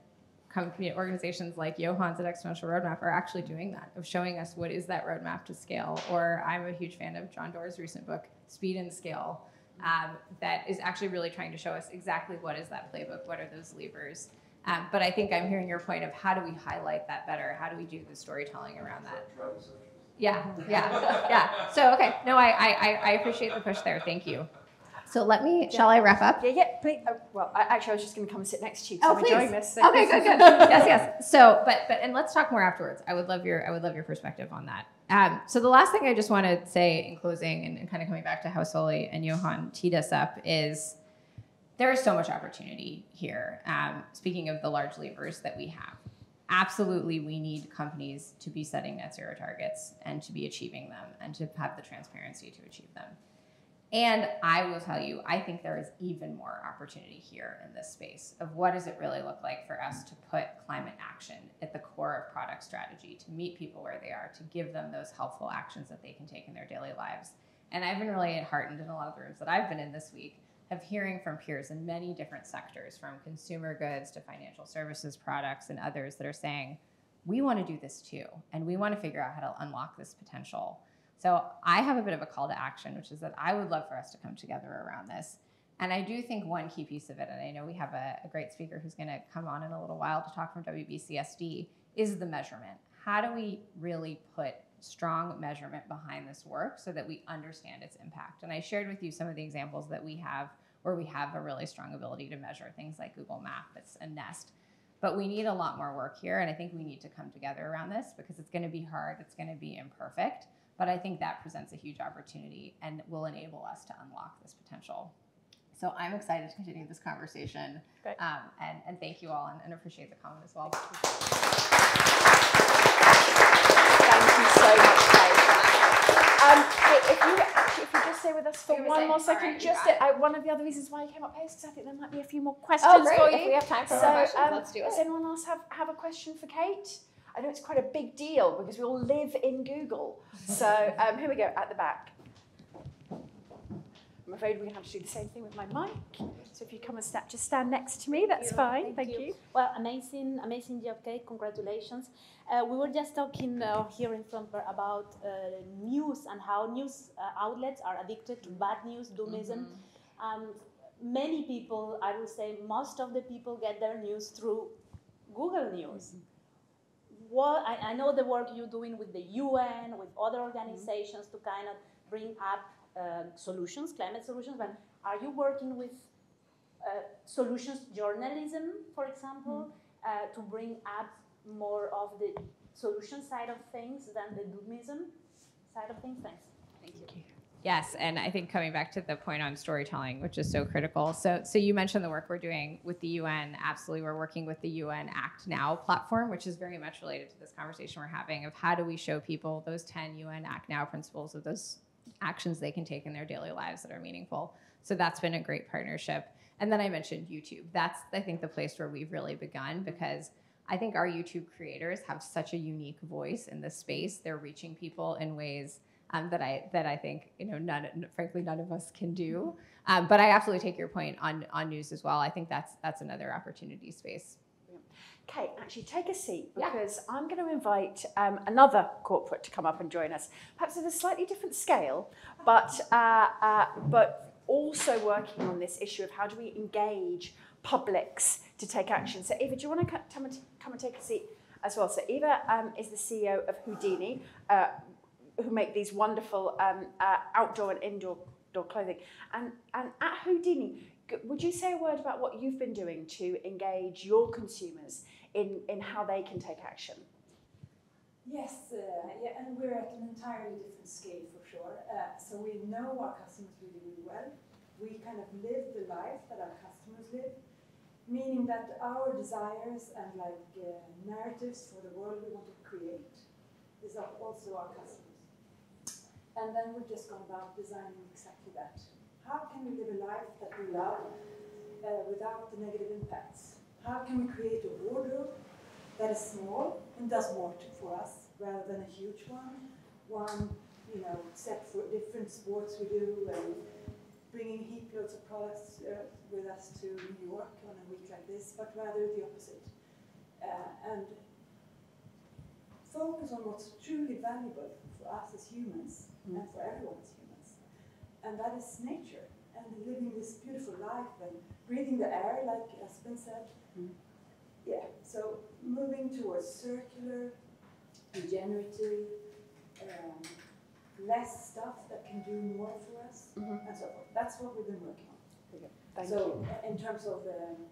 E: company organizations like Johan's at Exponential Roadmap are actually doing that, of showing us what is that roadmap to scale. Or I'm a huge fan of John Doerr's recent book, Speed and Scale, um, that is actually really trying to show us exactly what is that playbook, what are those levers. Um, but I think I'm hearing your point of how do we highlight that better? How do we do the storytelling around that? Yeah, yeah, yeah. So okay, no, I, I, I appreciate the push there. Thank you. So let me, shall I wrap up?
A: Yeah, yeah, please. Oh, well, I, actually, I was just going to come and sit next to you.
E: Oh,
A: I'm
E: please.
A: enjoying this. so-
E: Okay, good, good. yes, yes. (laughs) So, but but and let's talk more afterwards. I would love your I would love your perspective on that. Um, so the last thing I just want to say in closing, and, and kind of coming back to how Soli and Johan teed us up, is there is so much opportunity here. Um, speaking of the large levers that we have, absolutely we need companies to be setting net zero targets and to be achieving them and to have the transparency to achieve them. And I will tell you, I think there is even more opportunity here in this space of what does it really look like for us to put climate action at the core of product strategy, to meet people where they are, to give them those helpful actions that they can take in their daily lives. And I've been really heartened in a lot of the rooms that I've been in this week of hearing from peers in many different sectors, from consumer goods to financial services products and others that are saying, we want to do this too, and we want to figure out how to unlock this potential. So I have a bit of a call to action, which is that I would love for us to come together around this. And I do think one key piece of it, and I know we have a, a great speaker who's going to come on in a little while to talk from WBCSD, is the measurement. How do we really put strong measurement behind this work so that we understand its impact? And I shared with you some of the examples that we have where we have a really strong ability to measure things like Google Maps and Nest. But we need a lot more work here, and I think we need to come together around this because it's going to be hard, it's going to be imperfect. But I think that presents a huge opportunity and will enable us to unlock this potential. So I'm excited to continue this conversation. Um, and, and thank you all and, and appreciate the comment as well.
A: Thank you so much, Kate. Um, Kate, if you actually, if you just stay with us for one
E: saying-
A: more second,
E: right,
A: just
E: got it.
A: I, one of the other reasons why I came up here is because I think there might be a few more questions
E: Oh, great.
A: for
E: If we have time for
A: so,
E: more questions,
A: um,
E: let's do it.
A: Does anyone else have, have a question for Kate? I know it's quite a big deal because we all live in Google. So (laughs) um, here we go at the back. I'm afraid we're going to have to do the same thing with my mic. So if you come and sta- just stand next to me, that's fine. Thank, you.
G: Well, amazing, amazing job, Kate. Congratulations. Uh, we were just talking uh, here in Frontper about uh, news and how news uh, outlets are addicted to bad news, doomism. Um, many people, I would say, most of the people get their news through Google News. What I, I know the work you're doing with the UN, with other organizations to kind of bring up um, solutions, climate solutions. But are you working with uh, solutions journalism, for example, uh, to bring up more of the solution side of things than the doomism side of things? Thanks. Thank you.
E: Yes, and I think coming back to the point on storytelling, which is so critical. So, so you mentioned the work we're doing with the UN. Absolutely, we're working with the UN Act Now platform, which is very much related to this conversation we're having of how do we show people those 10 UN Act Now principles of those actions they can take in their daily lives that are meaningful. So that's been a great partnership. And then I mentioned YouTube. That's I think the place where we've really begun because I think our YouTube creators have such a unique voice in this space. They're reaching people in ways um, that I that I think you know none frankly none of us can do. Um, but I absolutely take your point on on news as well. I think that's that's another opportunity space.
A: Kate, actually take a seat
E: Yeah.
A: because I'm going to invite um, another corporate to come up and join us, perhaps at a slightly different scale, but uh, uh, but also working on this issue of how do we engage publics to take action. So Eva, do you want to come and, come and take a seat as well? So Eva um, is the CEO of Houdini, uh, who make these wonderful um, uh, outdoor and indoor door clothing. And, and at Houdini, would you say a word about what you've been doing to engage your consumers in, in how they can take action?
H: Yes, uh, yeah, and we're at an entirely different scale for sure. Uh, so we know our customers really, really well. We kind of live the life that our customers live, meaning that our desires and like uh, narratives for the world we want to create is also our customers. And then we've just gone about designing exactly that. How can we live a life that we love uh, without the negative impacts? How can we create a wardrobe that is small and does more for us rather than a huge one. One, you know, set for different sports we do and bringing heap loads of products uh, with us to New York on a week like this, but rather the opposite. Uh, and focus on what's truly valuable for us as humans and for everyone as humans. And that is nature and living this beautiful life and breathing the air, like Espen said. Yeah, so moving towards circular, regenerative, um, less stuff that can do more for us,
A: Mhm.
H: and so forth. That's what we've been working on.
A: Thank
H: so,
A: you.
H: uh, in terms of um,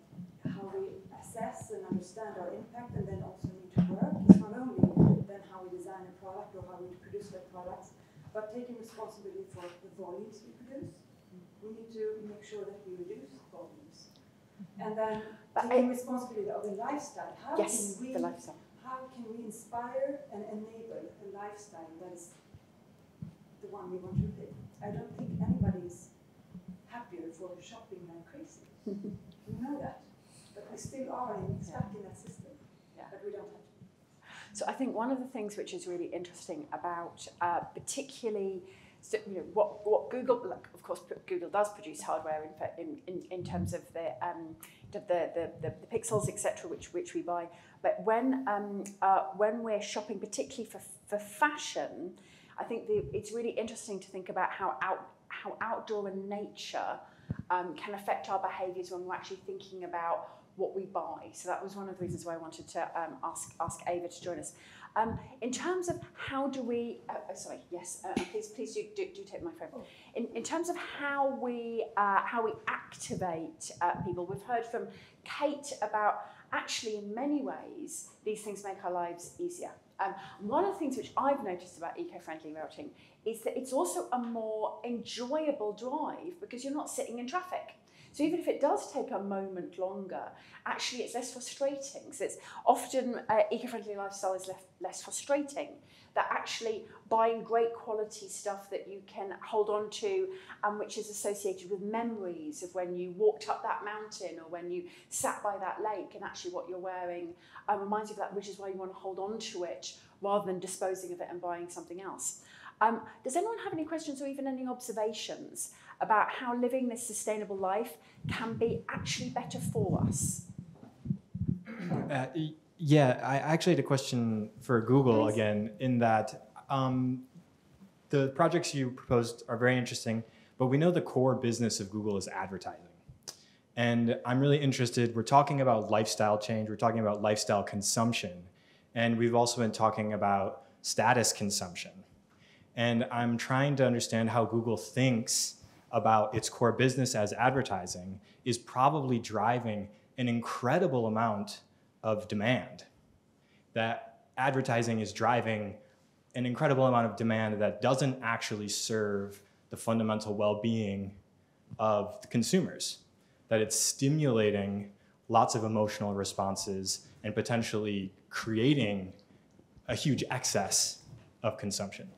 H: how we assess and understand our impact, and then also need to work, it's not only then how we design a product or how we produce the products, but taking responsibility for the volumes we produce. We need to make sure that we reduce volumes. And then
A: But
H: taking
A: I-
H: responsibility of the lifestyle. How
A: Yes,
H: can we
A: the lifestyle.
H: how can we inspire and enable a lifestyle that is the one we want to live? I don't think anybody is happier for shopping than crazy. (laughs) we know that, but we still are in, stuck in that system.
A: Yeah.
H: We don't.
A: So I think one of the things which is really interesting about uh, particularly so, you know, what, what Google, like, of course, Google does produce hardware in, in, in, terms of the, um, the, the, the, the pixels, etc., which, which we buy. But when, um, uh, when we're shopping, particularly for, for fashion, I think the, it's really interesting to think about how, out, how outdoor and nature um, can affect our behaviours when we're actually thinking about what we buy. So that was one of the reasons why I wanted to um, ask ask Ava to join us. Um, in terms of how do we, uh, uh, sorry, yes, uh, please please do, do, do take my phone. In, in terms of how we uh, how we activate uh, people, we've heard from Kate about actually in many ways these things make our lives easier. Um, one of the things which I've noticed about eco-friendly routing is that it's also a more enjoyable drive because you're not sitting in traffic. So even if it does take a moment longer, actually it's less frustrating. So it's often uh, eco-friendly lifestyle is less, less frustrating. That actually buying great quality stuff that you can hold on to and which is associated with memories of when you walked up that mountain or when you sat by that lake and actually what you're wearing um, reminds you of that, which is why you want to hold on to it rather than disposing of it and buying something else. Um, does anyone have any questions or even any observations about how living this sustainable life can be actually better for us?
I: Uh, yeah, I actually had a question for Google again, in that um, the projects you proposed are very interesting, but we know the core business of Google is advertising. And I'm really interested, we're talking about lifestyle change, we're talking about lifestyle consumption, and we've also been talking about status consumption. And I'm trying to understand how Google thinks about its core business as advertising is probably driving an incredible amount of demand. That advertising is driving an incredible amount of demand that doesn't actually serve the fundamental well being of the consumers. That it's stimulating lots of emotional responses and potentially creating a huge excess of consumption.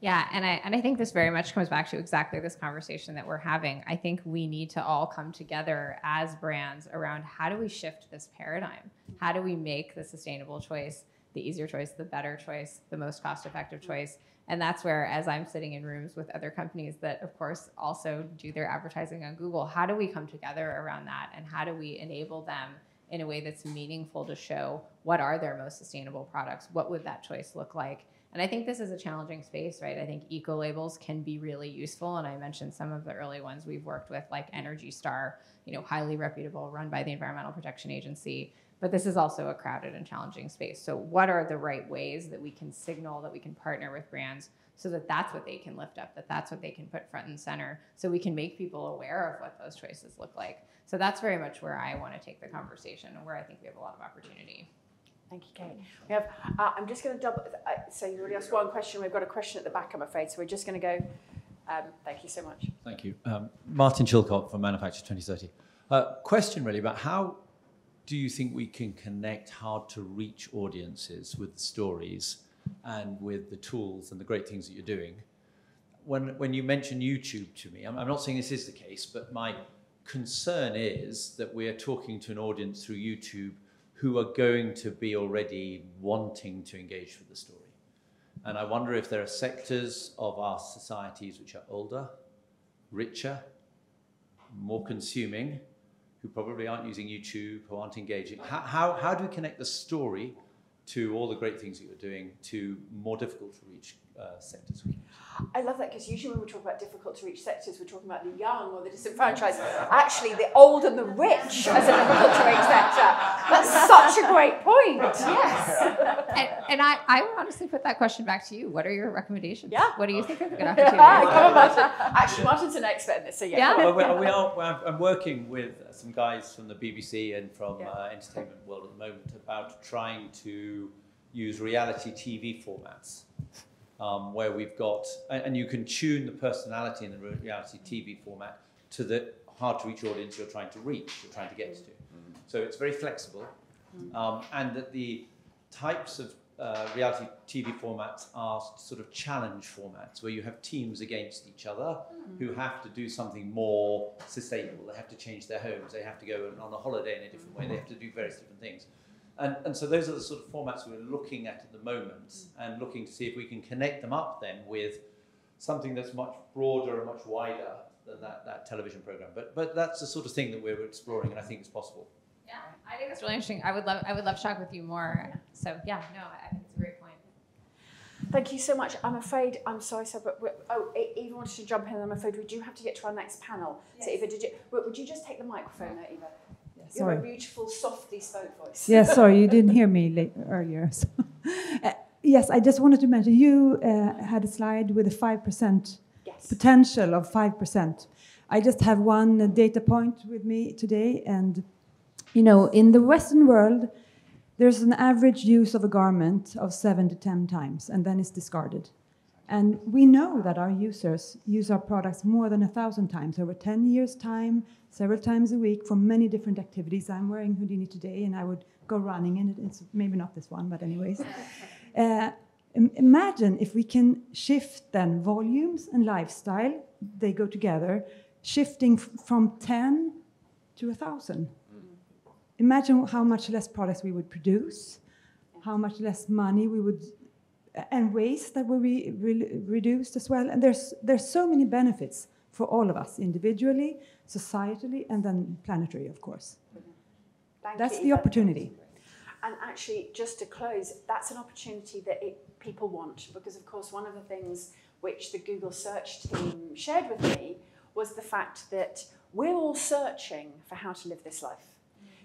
E: Yeah, and I and I think this very much comes back to exactly this conversation that we're having. I think we need to all come together as brands around how do we shift this paradigm? How do we make the sustainable choice the easier choice, the better choice, the most cost-effective choice? And that's where, as I'm sitting in rooms with other companies that, of course, also do their advertising on Google, how do we come together around that? And how do we enable them in a way that's meaningful to show what are their most sustainable products? What would that choice look like? And I think this is a challenging space, right? I think eco labels can be really useful. And I mentioned some of the early ones we've worked with, like Energy Star, you know, highly reputable, run by the Environmental Protection Agency. But this is also a crowded and challenging space. So, what are the right ways that we can signal that we can partner with brands so that that's what they can lift up, that that's what they can put front and center, so we can make people aware of what those choices look like. So that's very much where I want to take the conversation and where I think we have a lot of opportunity.
A: Thank you, Kate. We have. Uh, I'm just going to double. Uh, so you already asked one question. We've got a question at the back, I'm afraid. So we're just going to go. Um, thank you so much.
J: Thank you, um, Martin Chilcott from Manufacture 2030. Uh, question really about how do you think we can connect hard to reach audiences with stories and with the tools and the great things that you're doing? When when you mention YouTube to me, I'm, I'm not saying this is the case, but my concern is that we are talking to an audience through YouTube who are going to be already wanting to engage with the story. And I wonder if there are sectors of our societies which are older, richer, more consuming, who probably aren't using YouTube, who aren't engaging. How, how, how do we connect the story to all the great things that you're doing to more difficult to reach uh, sectors?
A: I love that because usually when we talk about difficult to reach sectors, we're talking about the young or the disenfranchised. Actually, the old and the rich as a difficult to reach sector. That's such a great point. Yes.
E: And, and I, I would honestly put that question back to you. What are your recommendations?
A: Yeah.
E: What do you think are the good (laughs) opportunities?
A: Yeah, come on, Martin. Actually, Martin's an expert in this, so yeah.
E: Yeah.
J: well, we, we are, we're- I'm working with some guys from the BBC and from
A: Yeah.
J: uh, Entertainment World at the moment about trying to use reality TV formats um, where we've got, and, and you can tune the personality in the reality TV format to the hard to reach audience you're trying to reach, you're trying to get to. So it's very flexible, um, and that the types of uh, reality TV formats are sort of challenge formats where you have teams against each other who have to do something more sustainable. They have to change their homes, they have to go on a holiday in a different way, they have to do various different things. And, and so those are the sort of formats we're looking at at the moment and looking to see if we can connect them up then with something that's much broader and much wider than that, that television program. But, but that's the sort of thing that we're exploring and I think it's possible.
E: Yeah, I think that's really interesting. I would love I would love to talk with you more. So yeah, no, I think it's a great point.
A: Thank you so much. I'm afraid, I'm sorry, sir, but we're, oh, Eva wanted to jump in, I'm afraid we do have to get to our next panel. So, Eva, did you, would would you just take the microphone there, Eva? You have a beautiful, softly spoke voice.
H: Yes, sorry, you didn't (laughs) hear me late, earlier. So. (laughs) Uh, yes, I just wanted to mention you uh, had a slide with a 5%
A: Yes.
H: potential of 5%. I just have one data point with me today, and you know, in the Western world, there's an average use of a garment of seven to 10 times, and then it's discarded. And we know that our users use our products more than a thousand times over 10 years' time, several times a week for many different activities. I'm wearing Houdini today, and I would go running in it. It's maybe not this one, but anyways. (laughs) Uh, imagine if we can shift then volumes and lifestyle, they go together, shifting f- from 10 to 1,000. Imagine how much less products we would produce, how much less money we would, and waste that will be re- reduced as well. And there's, there's so many benefits for all of us individually, societally, and then planetary, of course.
A: Thank
H: That's
A: you,
H: the
A: Eva.
H: opportunity.
A: And actually, just to close, that's an opportunity that it, people want because, of course, one of the things which the Google search team shared with me was the fact that we're all searching for how to live this life.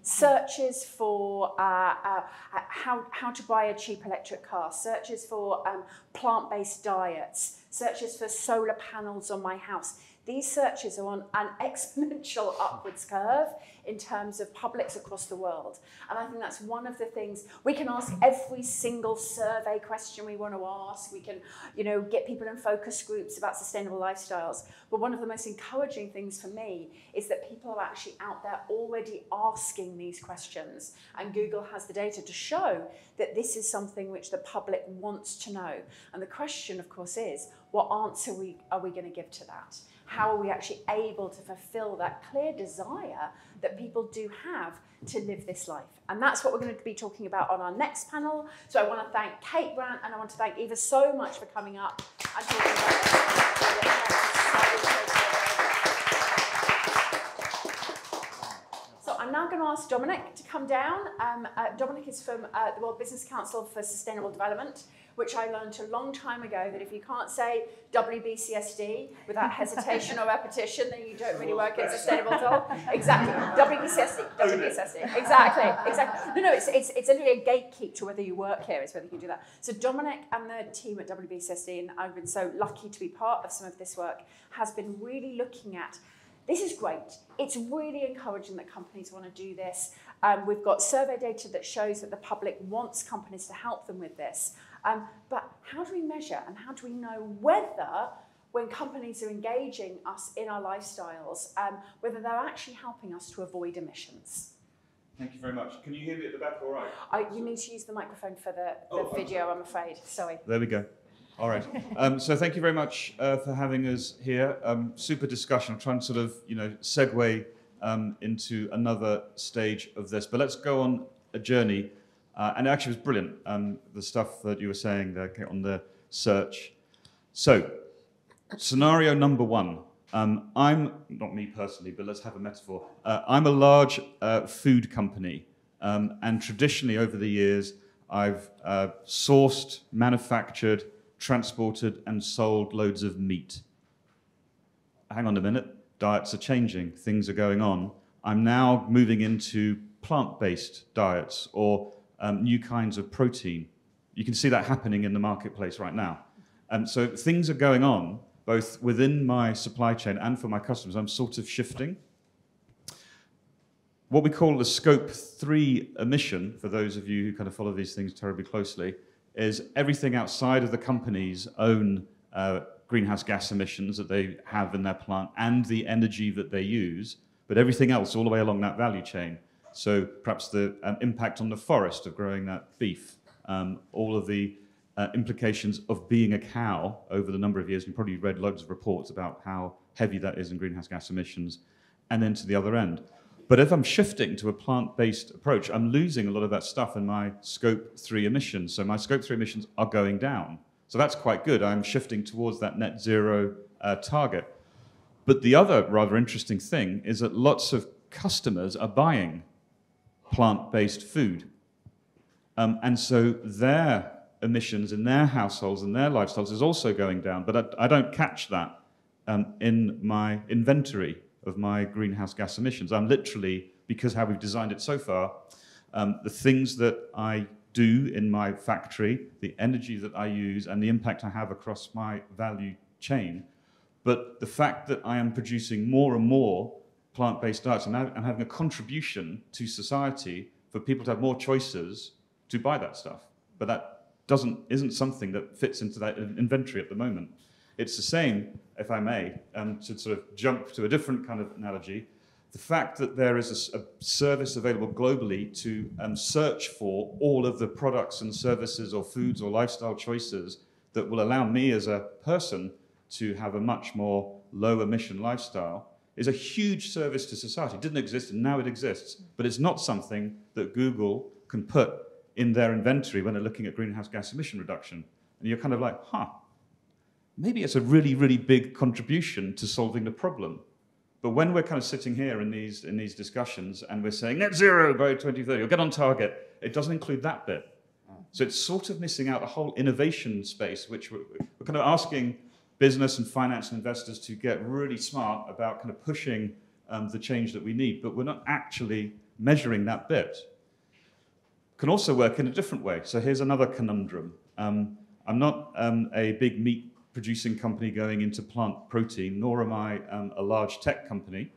A: Searches for uh, uh, how, how to buy a cheap electric car, searches for um, plant based diets, searches for solar panels on my house. These searches are on an (laughs) exponential upwards curve in terms of publics across the world. And I think that's one of the things we can ask every single survey question we want to ask. We can, you know, get people in focus groups about sustainable lifestyles. But one of the most encouraging things for me is that people are actually out there already asking these questions. And Google has the data to show that this is something which the public wants to know. And the question, of course, is what answer we, are we going to give to that? How are we actually able to fulfill that clear desire that people do have to live this life? And that's what we're going to be talking about on our next panel. So I want to thank Kate Brandt and I want to thank Eva so much for coming up and talking about this. So I'm now going to ask Dominic to come down. Um, uh, Dominic is from uh, the World Business Council for Sustainable Development, which I learned a long time ago that if you can't say WBCSD without hesitation or repetition, then you don't really work in sustainable development. Exactly. (laughs) WBCSD. WBCSD. Exactly. Exactly. No, no, it's, it's, it's literally a gatekeep to whether you work here, is whether you can do that. So Dominic and the team at WBCSD, and I've been so lucky to be part of some of this work, has been really looking at this is great. It's really encouraging that companies want to do this. Um, we've got survey data that shows that the public wants companies to help them with this. Um, but how do we measure and how do we know whether, when companies are engaging us in our lifestyles, um, whether they're actually helping us to avoid emissions?
K: Thank you very much. Can you hear me at the back all right?
A: I, you need to use the microphone for the, the
K: Oh,
A: video, I'm afraid. Sorry.
K: There we go. All right. Um, so thank you very much uh, for having us here. Um, super discussion. I'm trying to sort of, you know, segue um, into another stage of this. But let's go on a journey. Uh, and actually, was brilliant, um, the stuff that you were saying there on the search. So, scenario number one. Um, I'm, not me personally, but let's have a metaphor. Uh, I'm a large uh, food company. Um, and traditionally, over the years, I've uh, sourced, manufactured, transported, and sold loads of meat. Hang on a minute. Diets are changing, things are going on. I'm now moving into plant based diets or um, new kinds of protein. You can see that happening in the marketplace right now. And so things are going on both within my supply chain and for my customers. I'm sort of shifting. What we call the scope three emission, for those of you who kind of follow these things terribly closely, is everything outside of the company's own uh, greenhouse gas emissions that they have in their plant and the energy that they use, but everything else all the way along that value chain. So perhaps the um, impact on the forest of growing that beef, um, all of the uh, implications of being a cow over the number of years. You've probably read loads of reports about how heavy that is in greenhouse gas emissions, and then to the other end. But if I'm shifting to a plant-based approach, I'm losing a lot of that stuff in my scope three emissions. So my scope three emissions are going down. So that's quite good. I'm shifting towards that net zero uh, target. But the other rather interesting thing is that lots of customers are buying plant-based food. Um, and so their emissions in their households and their lifestyles is also going down. But I, I don't catch that um, in my inventory of my greenhouse gas emissions. I'm literally, because how we've designed it so far, um, the things that I do in my factory, the energy that I use, and the impact I have across my value chain. But the fact that I am producing more and more plant-based diets and I'm having a contribution to society for people to have more choices to buy that stuff. But that doesn't isn't something that fits into that inventory at the moment. It's the same, if I may, um, to sort of jump to a different kind of analogy. The fact that there is a, a service available globally to um, search for all of the products and services or foods or lifestyle choices that will allow me as a person to have a much more low emission lifestyle is a huge service to society. It didn't exist and now it exists, but it's not something that Google can put in their inventory when they're looking at greenhouse gas emission reduction. And you're kind of like, huh, maybe it's a really, really big contribution to solving the problem. But when we're kind of sitting here in these, in these discussions and we're saying net zero by 2030 or get on target, it doesn't include that bit. So it's sort of missing out the whole innovation space, which we're, we're kind of asking business and finance and investors to get really smart about kind of pushing um, the change that we need, but we're not actually measuring that bit. Can also work in a different way. So here's another conundrum. Um, I'm not um, a big meat producing company going into plant protein, nor am I um, a large tech company.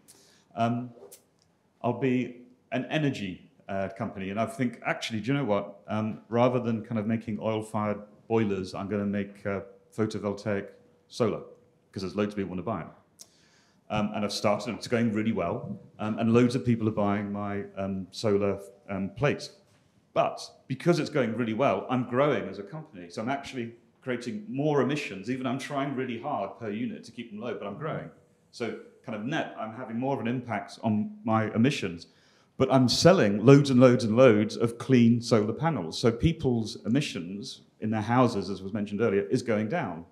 K: Um, I'll be an energy uh, company, and I think actually, do you know what? Um, rather than kind of making oil-fired boilers, I'm going to make uh, photovoltaic solar because there's loads of people want to buy them. Um, and I've started, and it's going really well, um, and loads of people are buying my um, solar um, plates. But because it's going really well, I'm growing as a company. So I'm actually creating more emissions, even I'm trying really hard per unit to keep them low, but I'm growing. So kind of net, I'm having more of an impact on my emissions. But I'm selling loads and loads and loads of clean solar panels. So people's emissions in their houses, as was mentioned earlier, is going down.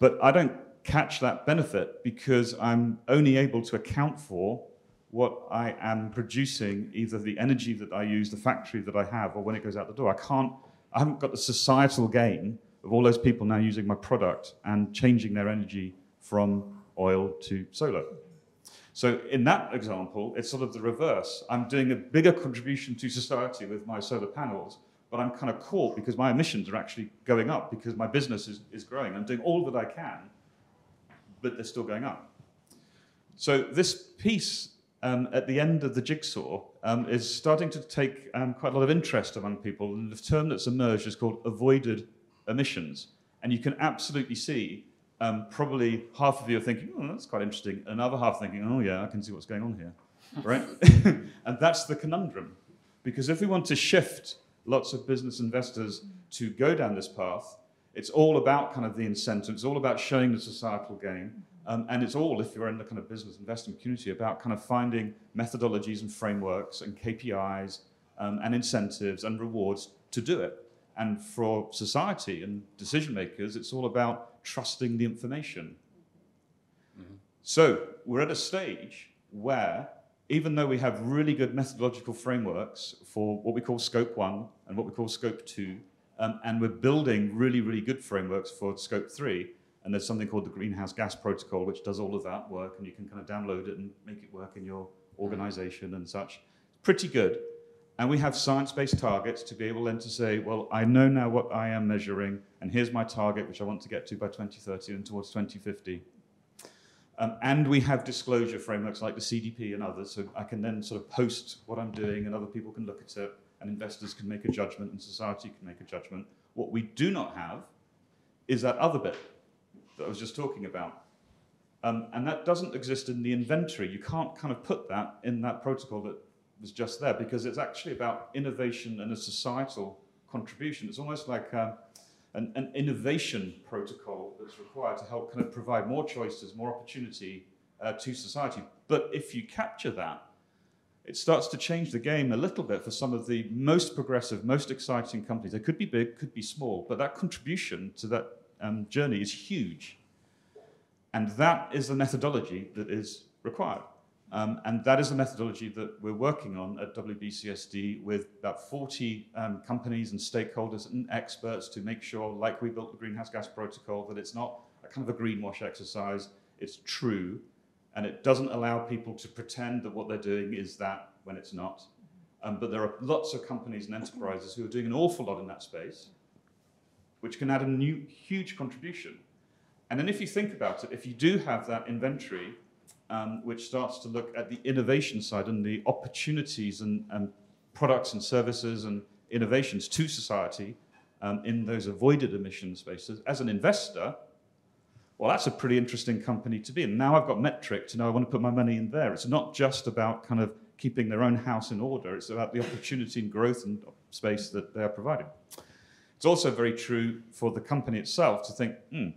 K: But I don't catch that benefit because I'm only able to account for what I am producing, either the energy that I use, the factory that I have, or when it goes out the door. I can't, I haven't got the societal gain of all those people now using my product and changing their energy from oil to solar. So in that example, it's sort of the reverse. I'm doing a bigger contribution to society with my solar panels, but I'm kind of caught because my emissions are actually going up because my business is, is growing. I'm doing all that I can, but they're still going up. So this piece um, at the end of the jigsaw um, is starting to take um, quite a lot of interest among people. And the term that's emerged is called avoided emissions. And you can absolutely see um, probably half of you are thinking, oh, that's quite interesting. Another half thinking, oh, yeah, I can see what's going on here. right? (laughs) and that's the conundrum. Because if we want to shift lots of business investors to go down this path, it's all about kind of the incentive. It's all about showing the societal gain. Um, and it's all, if you're in the kind of business investment community, about kind of finding methodologies and frameworks and KPIs um, and incentives and rewards to do it. And for society and decision makers, it's all about trusting the information. Mm-hmm. So we're at a stage where, even though we have really good methodological frameworks for what we call scope one and what we call scope two, um, and we're building really, really good frameworks for scope three, and there's something called the Greenhouse Gas Protocol, which does all of that work, and you can kind of download it and make it work in your organization and such. Pretty good. And we have science-based targets to be able then to say, well, I know now what I am measuring, and here's my target, which I want to get to by 2030 and towards 2050. Um, and we have disclosure frameworks like the CDP and others, so I can then sort of post what I'm doing, and other people can look at it, and investors can make a judgment, and society can make a judgment. What we do not have is that other bit, that I was just talking about. Um, and that doesn't exist in the inventory. You can't kind of put that in that protocol that was just there because it's actually about innovation and a societal contribution. It's almost like uh, an, an, innovation protocol that's required to help kind of provide more choices, more opportunity uh, to society. But if you capture that, it starts to change the game a little bit for some of the most progressive, most exciting companies. They could be big, could be small, but that contribution to that um, journey is huge. And that is the methodology that is required. Um, and that is the methodology that we're working on at WBCSD with about 40 um, companies and stakeholders and experts to make sure, like we built the Greenhouse Gas Protocol, that it's not a kind of a greenwash exercise, it's true, and it doesn't allow people to pretend that what they're doing is that when it's not. Um, but there are lots of companies and enterprises who are doing an awful lot in that space, which can add a new huge contribution. And then if you think about it, if you do have that inventory, um, which starts to look at the innovation side and the opportunities and, and products and services and innovations to society um, in those avoided emission spaces, as an investor, well, that's a pretty interesting company to be in. Now I've got metric to know I want to put my money in there. It's not just about kind of keeping their own house in order. It's about the opportunity and growth and space that they are providing. It's also very true for the company itself to think, hmm,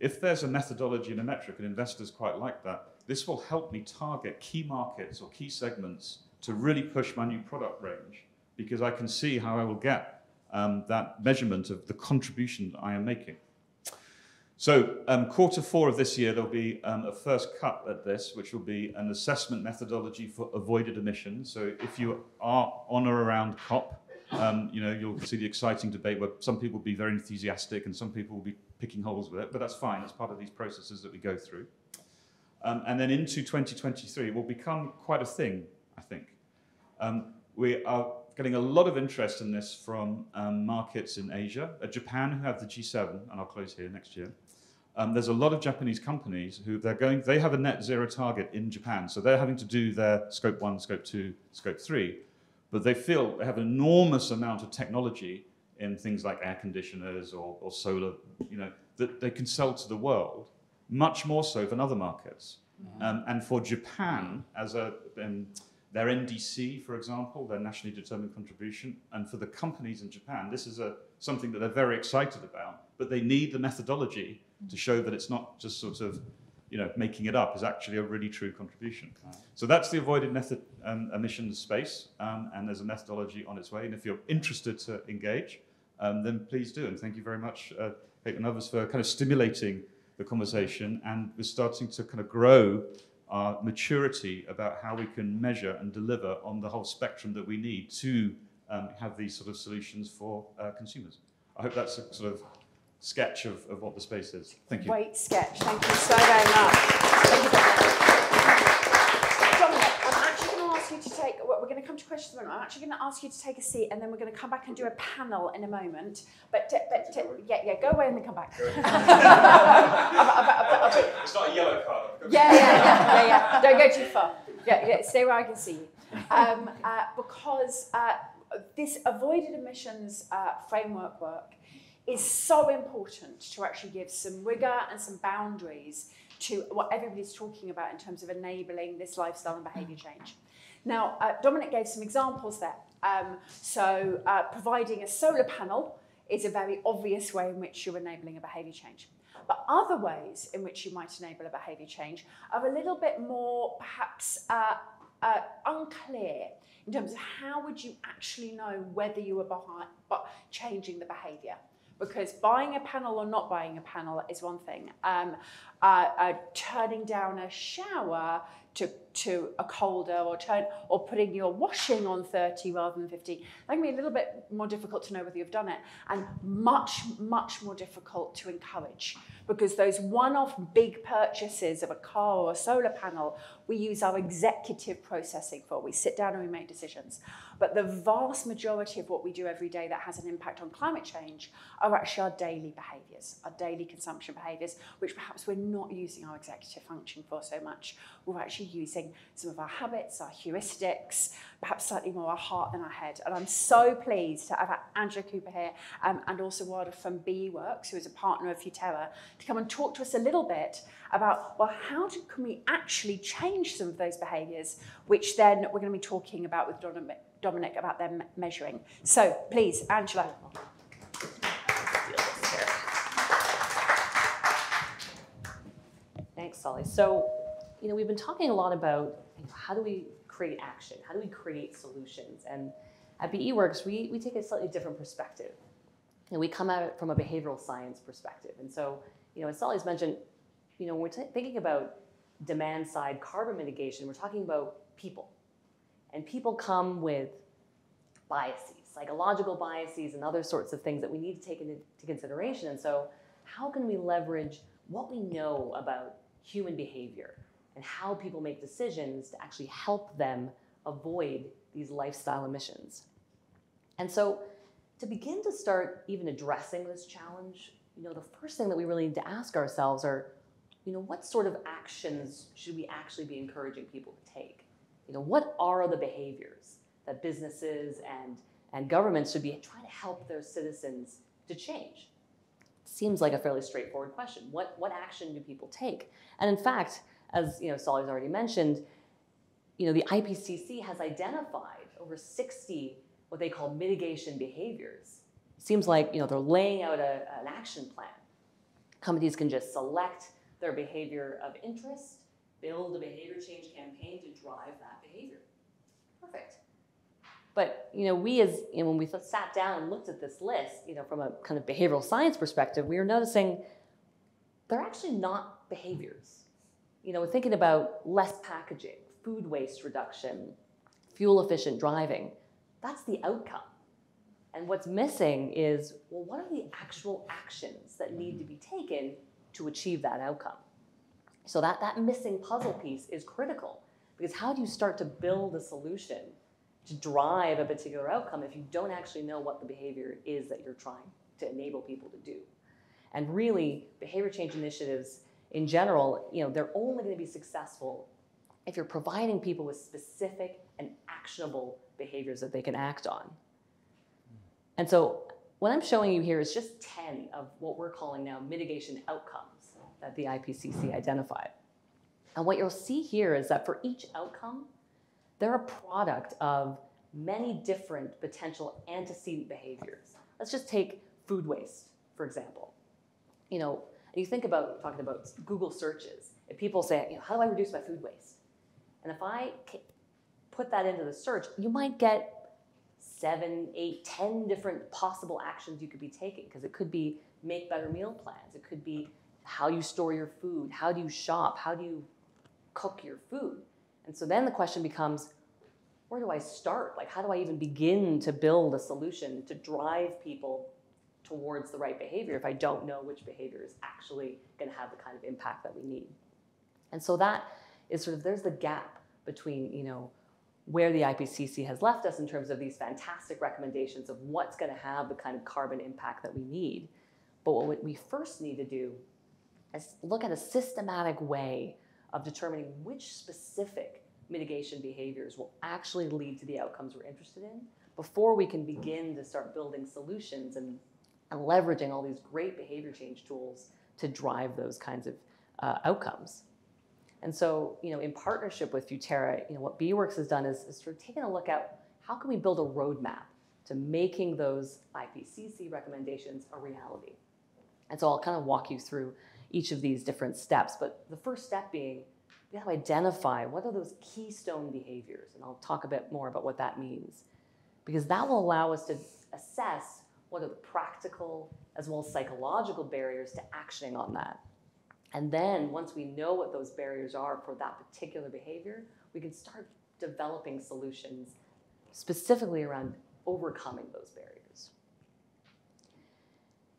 K: if there's a methodology and a metric, and investors quite like that, this will help me target key markets or key segments to really push my new product range because I can see how I will get um, that measurement of the contribution that I am making. So um, quarter four of this year, there'll be um, a first cut at this, which will be an assessment methodology for avoided emissions. So if you are on or around COP, um, you know, you'll see the exciting debate where some people will be very enthusiastic and some people will be picking holes with it, but that's fine. It's part of these processes that we go through. Um, and then into 2023 it will become quite a thing, I think. Um, we are getting a lot of interest in this from um, markets in Asia, uh, Japan, who have the G7, and I'll close here next year. Um, there's a lot of Japanese companies who they're going, they have a net zero target in Japan, so they're having to do their scope one, scope two, scope three but they feel they have an enormous amount of technology in things like air conditioners or, or solar, you know, that they can sell to the world, much more so than other markets. Mm-hmm. Um, and for Japan, as a, um, their NDC, for example, their nationally determined contribution. And for the companies in Japan, this is a, something that they're very excited about, but they need the methodology to show that it's not just sort of you know, making it up is actually a really true contribution. So that's the avoided method um, emissions space, um, and there's a methodology on its way. And if you're interested to engage, um, then please do. And thank you very much, uh, Kate and others, for kind of stimulating the conversation. And we're starting to kind of grow our maturity about how we can measure and deliver on the whole spectrum that we need to um, have these sort of solutions for uh, consumers. I hope that's a sort of sketch of, of what the space is. Thank you.
A: Great sketch. Thank you so very much. Thank you Dominic, I'm actually going to ask you to take, we're going to come to questions in a moment. I'm actually going to ask you to take a seat and then we're going to come back and do a panel in a moment. But, but yeah, yeah, go away and then come back. (laughs)
K: it's not a yellow card.
A: Yeah, yeah, yeah, yeah, yeah. Don't go too far. Yeah, yeah, stay where I can see you. Um, uh, because uh, this avoided emissions uh, framework work is so important to actually give some rigor and some boundaries to what everybody's talking about in terms of enabling this lifestyle and behaviour change. Now, uh, Dominic gave some examples there. Um, so, uh, providing a solar panel is a very obvious way in which you're enabling a behaviour change. But other ways in which you might enable a behaviour change are a little bit more perhaps uh, uh, unclear in terms of how would you actually know whether you were behind, but changing the behaviour because buying a panel or not buying a panel is one thing. Um, uh, uh, turning down a shower to, to a colder or turn or putting your washing on 30 rather than 50 that can be a little bit more difficult to know whether you've done it and much much more difficult to encourage because those one-off big purchases of a car or a solar panel we use our executive processing for. We sit down and we make decisions. But the vast majority of what we do every day that has an impact on climate change are actually our daily behaviours, our daily consumption behaviours, which perhaps we're not using our executive function for so much. We're actually using some of our habits, our heuristics, perhaps slightly more our heart than our head. And I'm so pleased to have Angela Cooper here um, and also Wardah from BEWorks, who is a partner of Futerra, to come and talk to us a little bit about, well, how do, can we actually change some of those behaviours, which then we're going to be talking about with Dominic about their me measuring. So please, Angela.
L: Thanks, Soli. So, you know, we've been talking a lot about you know, how do we create action? How do we create solutions? And at BEWorks, we, we take a slightly different perspective. And we come at it from a behavioral science perspective. And so, you know, as Soli's mentioned, you know, when we're thinking about demand side carbon mitigation, we're talking about people. And people come with biases, psychological biases, and other sorts of things that we need to take into consideration. And so, how can we leverage what we know about human behavior and how people make decisions to actually help them avoid these lifestyle emissions? And so, to begin to start even addressing this challenge, you know, the first thing that we really need to ask ourselves are, you know, what sort of actions should we actually be encouraging people to take? You know, what are the behaviors that businesses and, and governments should be trying to help their citizens to change? Seems like a fairly straightforward question. What, what action do people take? And in fact, as you know, Soli's already mentioned, you know, the IPCC has identified over 60 what they call mitigation behaviors. Seems like you know they're laying out a, an action plan. Companies can just select their behavior of interest build a behavior change campaign to drive that behavior. Perfect. But you know, we as you know, when we sat down and looked at this list, you know, from a kind of behavioral science perspective, we were noticing they're actually not behaviors. You know, thinking about less packaging, food waste reduction, fuel efficient driving. That's the outcome. And what's missing is, well, what are the actual actions that need to be taken to achieve that outcome? So that, that missing puzzle piece is critical because how do you start to build a solution to drive a particular outcome if you don't actually know what the behavior is that you're trying to enable people to do? And really, behavior change initiatives in general, you know, they're only going to be successful if you're providing people with specific and actionable behaviors that they can act on. And so what I'm showing you here is just 10 of what we're calling now mitigation outcomes that the IPCC identified. And what you'll see here is that for each outcome, they're a product of many different potential antecedent behaviors. Let's just take food waste, for example. You know, and you think about talking about Google searches. If people say, you know, how do I reduce my food waste? And if I put that into the search, you might get seven, eight, ten different possible actions you could be taking because it could be make better meal plans. It could be how you store your food, how do you shop, how do you cook your food. And so then the question becomes, where do I start? Like, how do I even begin to build a solution to drive people towards the right behavior if I don't know which behavior is actually going to have the kind of impact that we need? And so that is sort of there's the gap between, you know, where the IPCC has left us in terms of these fantastic recommendations of what's going to have the kind of carbon impact that we need. But what we first need to do is look at a systematic way of determining which specific mitigation behaviors will actually lead to the outcomes we're interested in before we can begin to start building solutions and, and leveraging all these great behavior change tools to drive those kinds of uh, outcomes. And so, you know, in partnership with Futerra, you know, what BEWorks has done is, is sort of taken a look at how can we build a roadmap to making those IPCC recommendations a reality. And so I'll kind of walk you through each of these different steps. But the first step being we have to identify what are those keystone behaviors. And I'll talk a bit more about what that means. Because that will allow us to assess what are the practical as well as psychological barriers to actioning on that. And then once we know what those barriers are for that particular behavior, we can start developing solutions specifically around overcoming those barriers.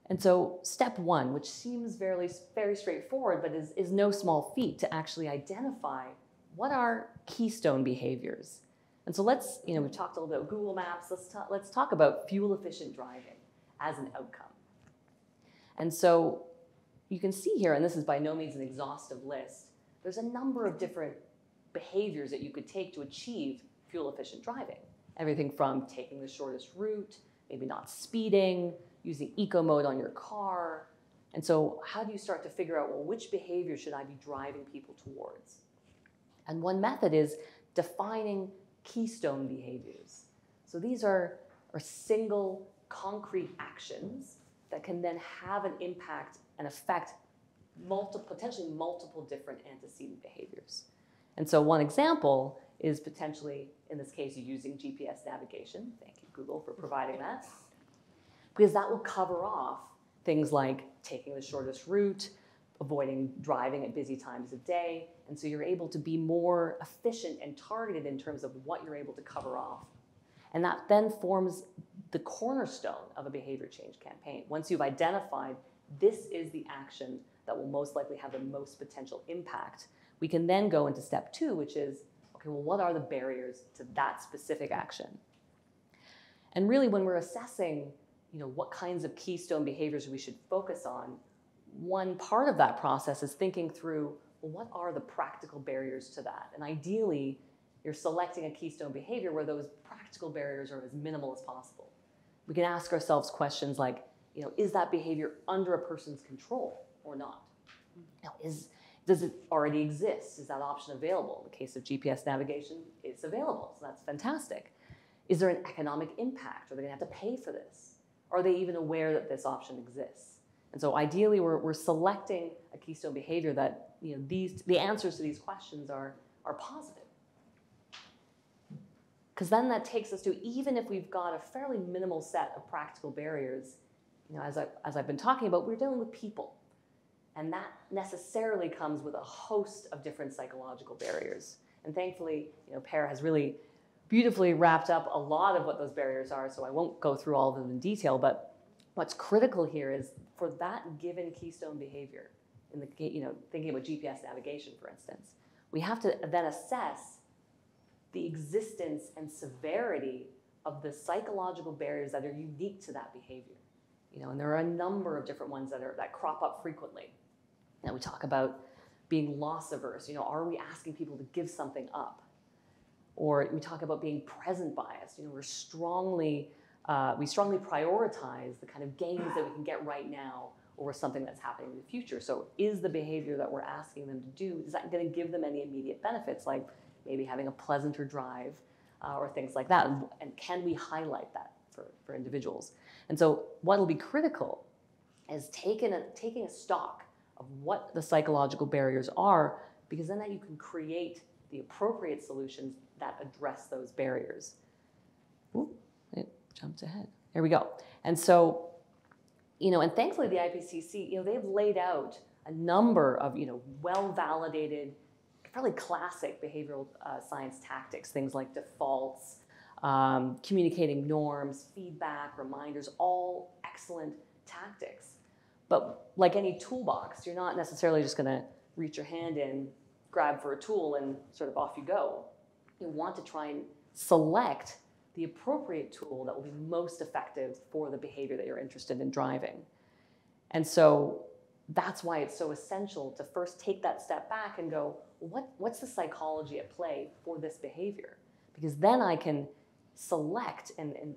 L: And so step one, which seems very, very straightforward, but is, is no small feat to actually identify what are keystone behaviors. And so let's, you know, we've talked a little bit about Google Maps. Let's, let's talk about fuel efficient driving as an outcome. And so you can see here, and this is by no means an exhaustive list, there's a number of different behaviors that you could take to achieve fuel efficient driving. Everything from taking the shortest route, maybe not speeding, using eco mode on your car. And so how do you start to figure out, well, which behavior should I be driving people towards? And one method is defining keystone behaviors. So these are, are single concrete actions that can then have an impact and affect multiple, potentially multiple different antecedent behaviors. And so one example is potentially, in this case, using GPS navigation. Thank you, Google, for providing that because that will cover off things like taking the shortest route, avoiding driving at busy times of day. And so you're able to be more efficient and targeted in terms of what you're able to cover off. And that then forms the cornerstone of a behavior change campaign. Once you've identified this is the action that will most likely have the most potential impact, we can then go into step two, which is okay, well, what are the barriers to that specific action? And really, when we're assessing you know, what kinds of keystone behaviors we should focus on, one part of that process is thinking through, well, what are the practical barriers to that? And ideally, you're selecting a keystone behavior where those practical barriers are as minimal as possible. We can ask ourselves questions like, you know, is that behavior under a person's control or not? Now, is, does it already exist? Is that option available? In the case of GPS navigation, it's available, so that's fantastic. Is there an economic impact? Are they gonna have to pay for this? Are they even aware that this option exists? And so ideally, we're, we're selecting a keystone behavior that you know, these, the answers to these questions are, are positive. Because then that takes us to, even if we've got a fairly minimal set of practical barriers, you know, as, I, as I've been talking about, we're dealing with people. And that necessarily comes with a host of different psychological barriers. And thankfully, you know, Per has really beautifully wrapped up a lot of what those barriers are, so I won't go through all of them in detail, but what's critical here is for that given keystone behavior, in the, you know, thinking about GPS navigation, for instance, we have to then assess the existence and severity of the psychological barriers that are unique to that behavior. You know, and there are a number of different ones that are that crop up frequently. Now we talk about being loss averse. You know, are we asking people to give something up? Or we talk about being present bias. You know, we're strongly, uh, we strongly prioritize the kind of gains that we can get right now over something that's happening in the future. So is the behavior that we're asking them to do, is that going to give them any immediate benefits like maybe having a pleasanter drive uh, or things like that. And, can we highlight that for, for individuals? And so what will be critical is taking a, taking a stock of what the psychological barriers are, because then that you can create the appropriate solutions that address those barriers. Ooh, it jumped ahead. There we go. And so, you know, and thankfully the IPCC, you know, they've laid out a number of, you know, well-validated, fairly classic behavioral uh, science tactics, things like defaults, um, communicating norms, feedback, reminders, all excellent tactics. But like any toolbox, you're not necessarily just going to reach your hand in, grab for a tool, and sort of off you go. You want to try and select the appropriate tool that will be most effective for the behavior that you're interested in driving. And so that's why it's so essential to first take that step back and go, what, what's the psychology at play for this behavior? Because then I can select and, and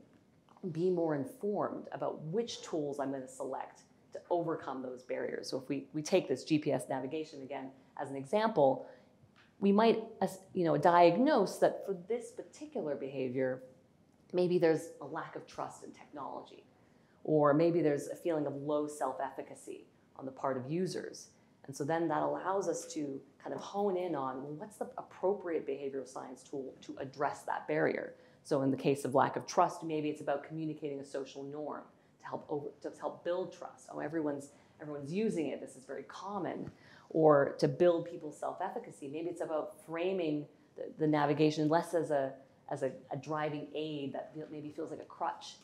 L: be more informed about which tools I'm going to select to overcome those barriers. So if we, we take this GPS navigation again as an example, we might you know, diagnose that for this particular behavior, maybe there's a lack of trust in technology, or maybe there's a feeling of low self-efficacy on the part of users. And so then that allows us to kind of hone in on what's the appropriate behavioral science tool to address that barrier. So in the case of lack of trust, maybe it's about communicating a social norm to help over, to help build trust. Oh, everyone's everyone's using it. This is very common. Or to build people's self-efficacy. Maybe it's about framing the, the navigation less as a as a, a driving aid that maybe feels like a crutch,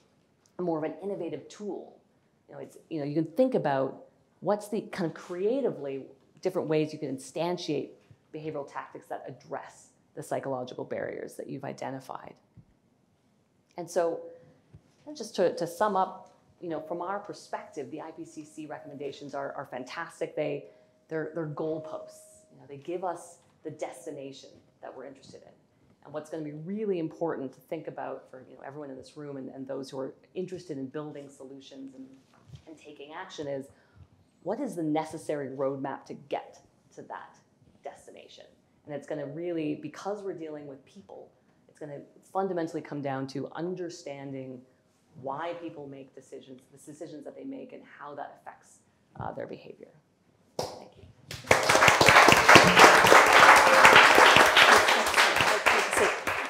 L: more of an innovative tool. You know, it's you know you can think about what's the kind of creatively different ways you can instantiate behavioral tactics that address the psychological barriers that you've identified. And so, just to, to sum up, you know, from our perspective, the IPCC recommendations are, are fantastic. They, they're, they're goalposts. You know, they give us the destination that we're interested in. And what's going to be really important to think about for you know, everyone in this room and, and those who are interested in building solutions and, and taking action is what is the necessary roadmap to get to that destination? And it's going to really, because we're dealing with people, it's going to fundamentally come down to understanding why people make decisions, the decisions that they make, and how that affects uh, their behavior. Thank you.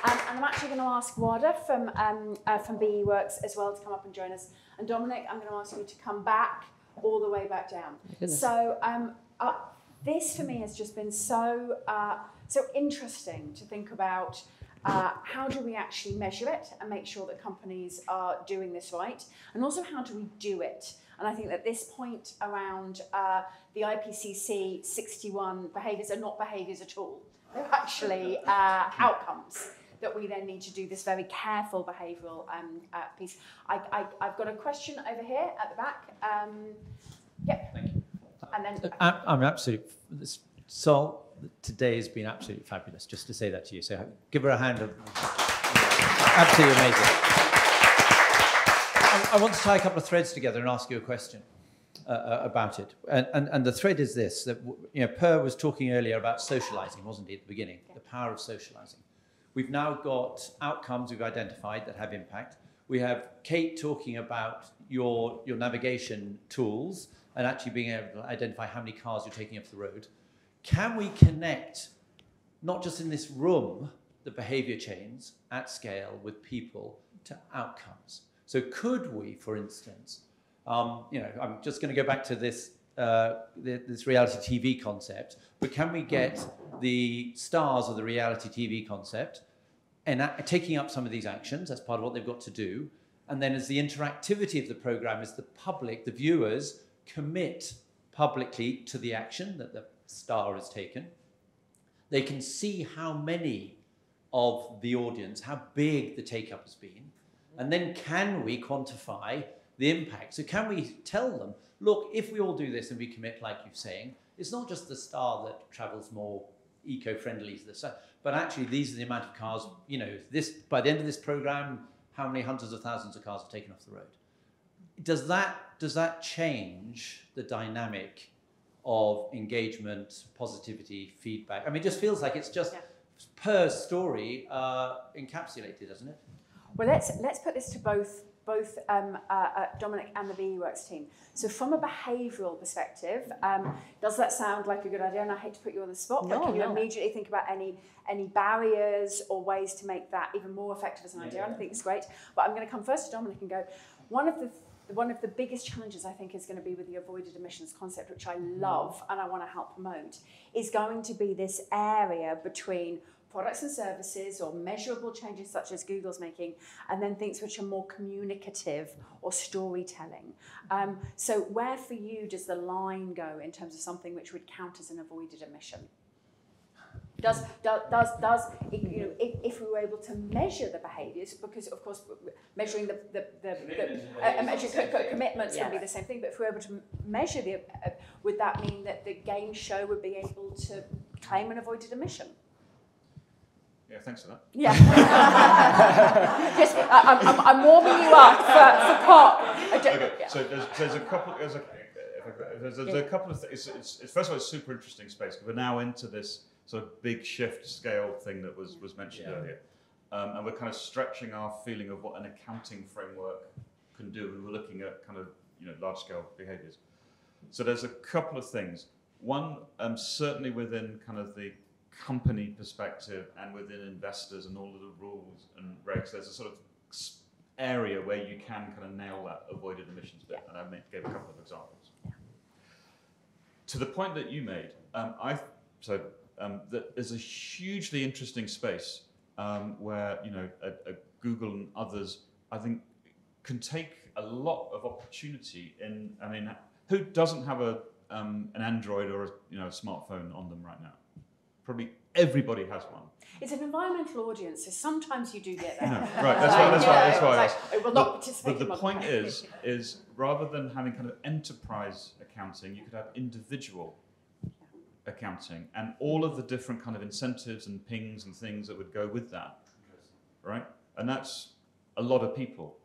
A: Um, and I'm actually going to ask Wardah from, um, uh, from BEWorks as well to come up and join us. And Dominic, I'm going to ask you to come back all the way back down. So um, uh, this for me has just been so uh, so interesting to think about. Uh, how do we actually measure it and make sure that companies are doing this right? And also, how do we do it? And I think that this point around uh, the IPCC 61 behaviours are not behaviours at all. They're actually uh, outcomes that we then need to do this very careful behavioural um, uh, piece. I, I, have got a question over here at the back. Um, yeah. Thank you. And then
J: I'm, I'm absolutely. Sol, today has been absolutely fabulous. Just to say that to you, so give her a hand. Of, absolutely amazing. I, I want to tie a couple of threads together and ask you a question. Uh, uh about it. And, and, and, the thread is this that you know, Per was talking earlier about socializing, wasn't he, at the beginning? The power of socializing. We've now got outcomes we've identified that have impact. We have Kate talking about your, your navigation tools and actually being able to identify how many cars you're taking off the road. Can we connect, not just in this room, the behavior chains at scale with people to outcomes? So could we, for instance, um, you know, I'm just going to go back to this uh, this reality TV concept, but can we get the stars of the reality TV concept and taking up some of these actions? That's part of what they've got to do. And then, as the interactivity of the program is the public, the viewers commit publicly to the action that the star has taken. They can see how many of the audience, how big the take up has been. And then, can we quantify the impact? So, can we tell them, look, if we all do this and we commit, like you're saying, it's not just the star that travels more eco-friendly to the sun, but actually these are the amount of cars, you know, this by the end of this program, how many hundreds of thousands of cars are taken off the road. Does that, does that change the dynamic of engagement, positivity, feedback? I mean, it just feels like it's just yeah. per story uh, encapsulated, doesn't it?
A: Well, let's let's put this to both both um, uh, uh, Dominic and the BEWorks team. So, from a behavioural perspective, um, does that sound like a good idea? And I hate to put you on the spot,
L: No,
A: but can you
L: no.
A: immediately think about any any barriers or ways to make that even more effective as an idea? I think it's great. But I'm going to come first to Dominic and go. One of the one of the biggest challenges I think is going to be with the avoided emissions concept, which I love and I want to help promote, is going to be this area between products and services or measurable changes such as Google's making, and then things which are more communicative or storytelling. Um, so, where for you does the line go in terms of something which would count as an avoided emission? Does, does, does, does you know, if, if we were able to measure the behaviours, because of course measuring the, the, the, the uh, measure, co- co- commitments would be the same thing, but if we were able to measure the, uh, would that mean that the game show would be able to claim an avoided emission?
K: Yeah, thanks for that.
A: Yeah. (laughs) Just, I, I'm, I'm, I'm warming you up for, for pop.
K: Okay,
A: yeah.
K: so there's, there's a couple. There's a, if there's, there's a couple of things. It's, it's, it's, first of all, it's a super interesting space because we're now into this sort of big shift scale thing that was was mentioned
J: Yeah.
K: earlier, um, and we're kind of stretching our feeling of what an accounting framework can do. And we're looking at kind of you know large scale behaviours. So there's a couple of things. One, um, certainly within kind of the company perspective and within investors and all of the rules and regs, there's a sort of area where you can kind of nail that avoided emissions bit. And I gave a couple of examples. To the point that you made, um, I so um, there's a hugely interesting space um, where you know a, a Google and others, I think, can take a lot of opportunity in. I mean, who doesn't have a um, an Android or a you know a smartphone on them right now? Probably everybody has one.
A: It's an environmental audience, so sometimes you do get (laughs) that.
K: No, right, that's why. That's why. That's
A: It's
K: why. I
A: like,
K: asked.
A: I will
K: But-
A: not participate
K: But the point
A: modern-
K: is, (laughs) is rather than having kind of enterprise accounting, you could have individual accounting and all of the different kind of incentives and pings and things that would go with that, right? And that's a lot of people,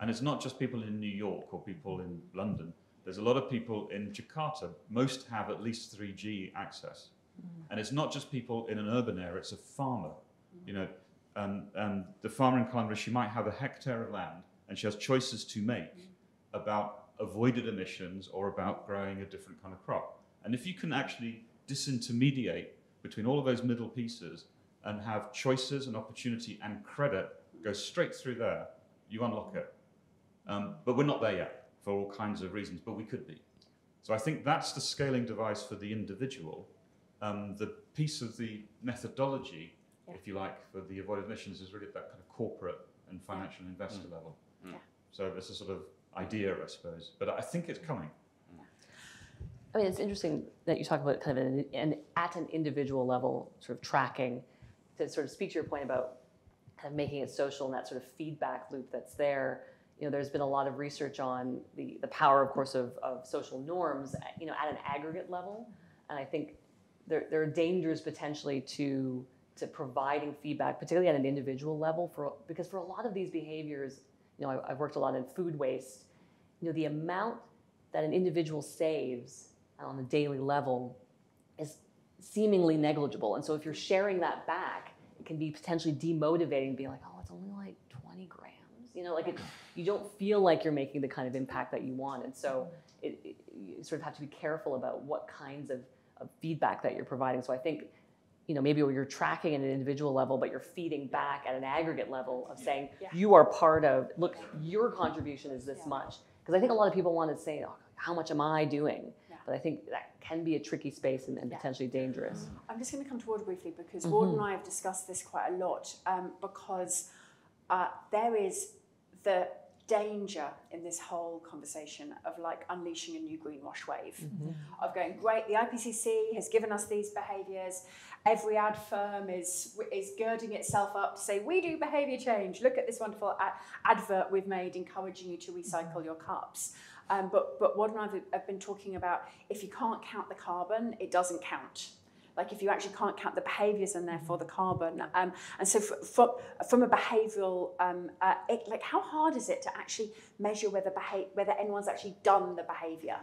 K: and it's not just people in New York or people in London. There's a lot of people in Jakarta. Most have at least 3G access. Mm. And it's not just people in an urban area, it's a farmer. You know, and, and the farmer in Colombia, she might have a hectare of land and she has choices to make mm. about avoided emissions or about growing a different kind of crop. And if you can actually disintermediate between all of those middle pieces and have choices and opportunity and credit go straight through there, you unlock it. Um, but we're not there yet for all kinds of reasons, but we could be. So I think that's the scaling device for the individual. Um, the piece of the methodology, if you like, for the avoided emissions is really at that kind of corporate and financial investor level.
A: Yeah.
K: So it's a sort of idea, I suppose. But I think it's coming.
L: I mean, it's interesting that you talk about kind of an, an at an individual level sort of tracking to sort of speak to your point about kind of making it social and that sort of feedback loop that's there. You know, there's been a lot of research on the, the power, of course, of, of social norms, you know, at an aggregate level. And I think there, there are dangers potentially to, to providing feedback, particularly at an individual level, for, because for a lot of these behaviors, you know, I, I've worked a lot in food waste, you know, the amount that an individual saves on a daily level is seemingly negligible. And so if you're sharing that back, it can be potentially demotivating, being like, oh, it's only like 20 grams. You know, like it, you don't feel like you're making the kind of impact that you want. And so it, it, you sort of have to be careful about what kinds of feedback that you're providing. So I think, you know, maybe you're tracking at an individual level, but you're feeding back at an aggregate level of saying,
A: Yeah.
L: you are part of, look, your contribution is this much. Because I think a lot of people want to say, oh, how much am I doing?
A: Yeah.
L: But I think that can be a tricky space and, and
A: Yeah.
L: potentially dangerous.
A: I'm just going to come to Ward briefly because Ward
L: Mhm.
A: and I have discussed this quite a lot um, because uh, there is the danger in this whole conversation of like unleashing a new greenwash wave. Of going great the IPCC has given us these behaviors. Every ad firm is is girding itself up to say we do behavior change. Look at this wonderful ad- advert we've made encouraging you to recycle your cups um, but but what I've, I've been talking about if you can't count the carbon it doesn't count like if you actually can't count the behaviors and therefore the carbon um, and so f- from, from a behavioral um, uh, it, like how hard is it to actually measure whether beha- whether anyone's actually done the behavior?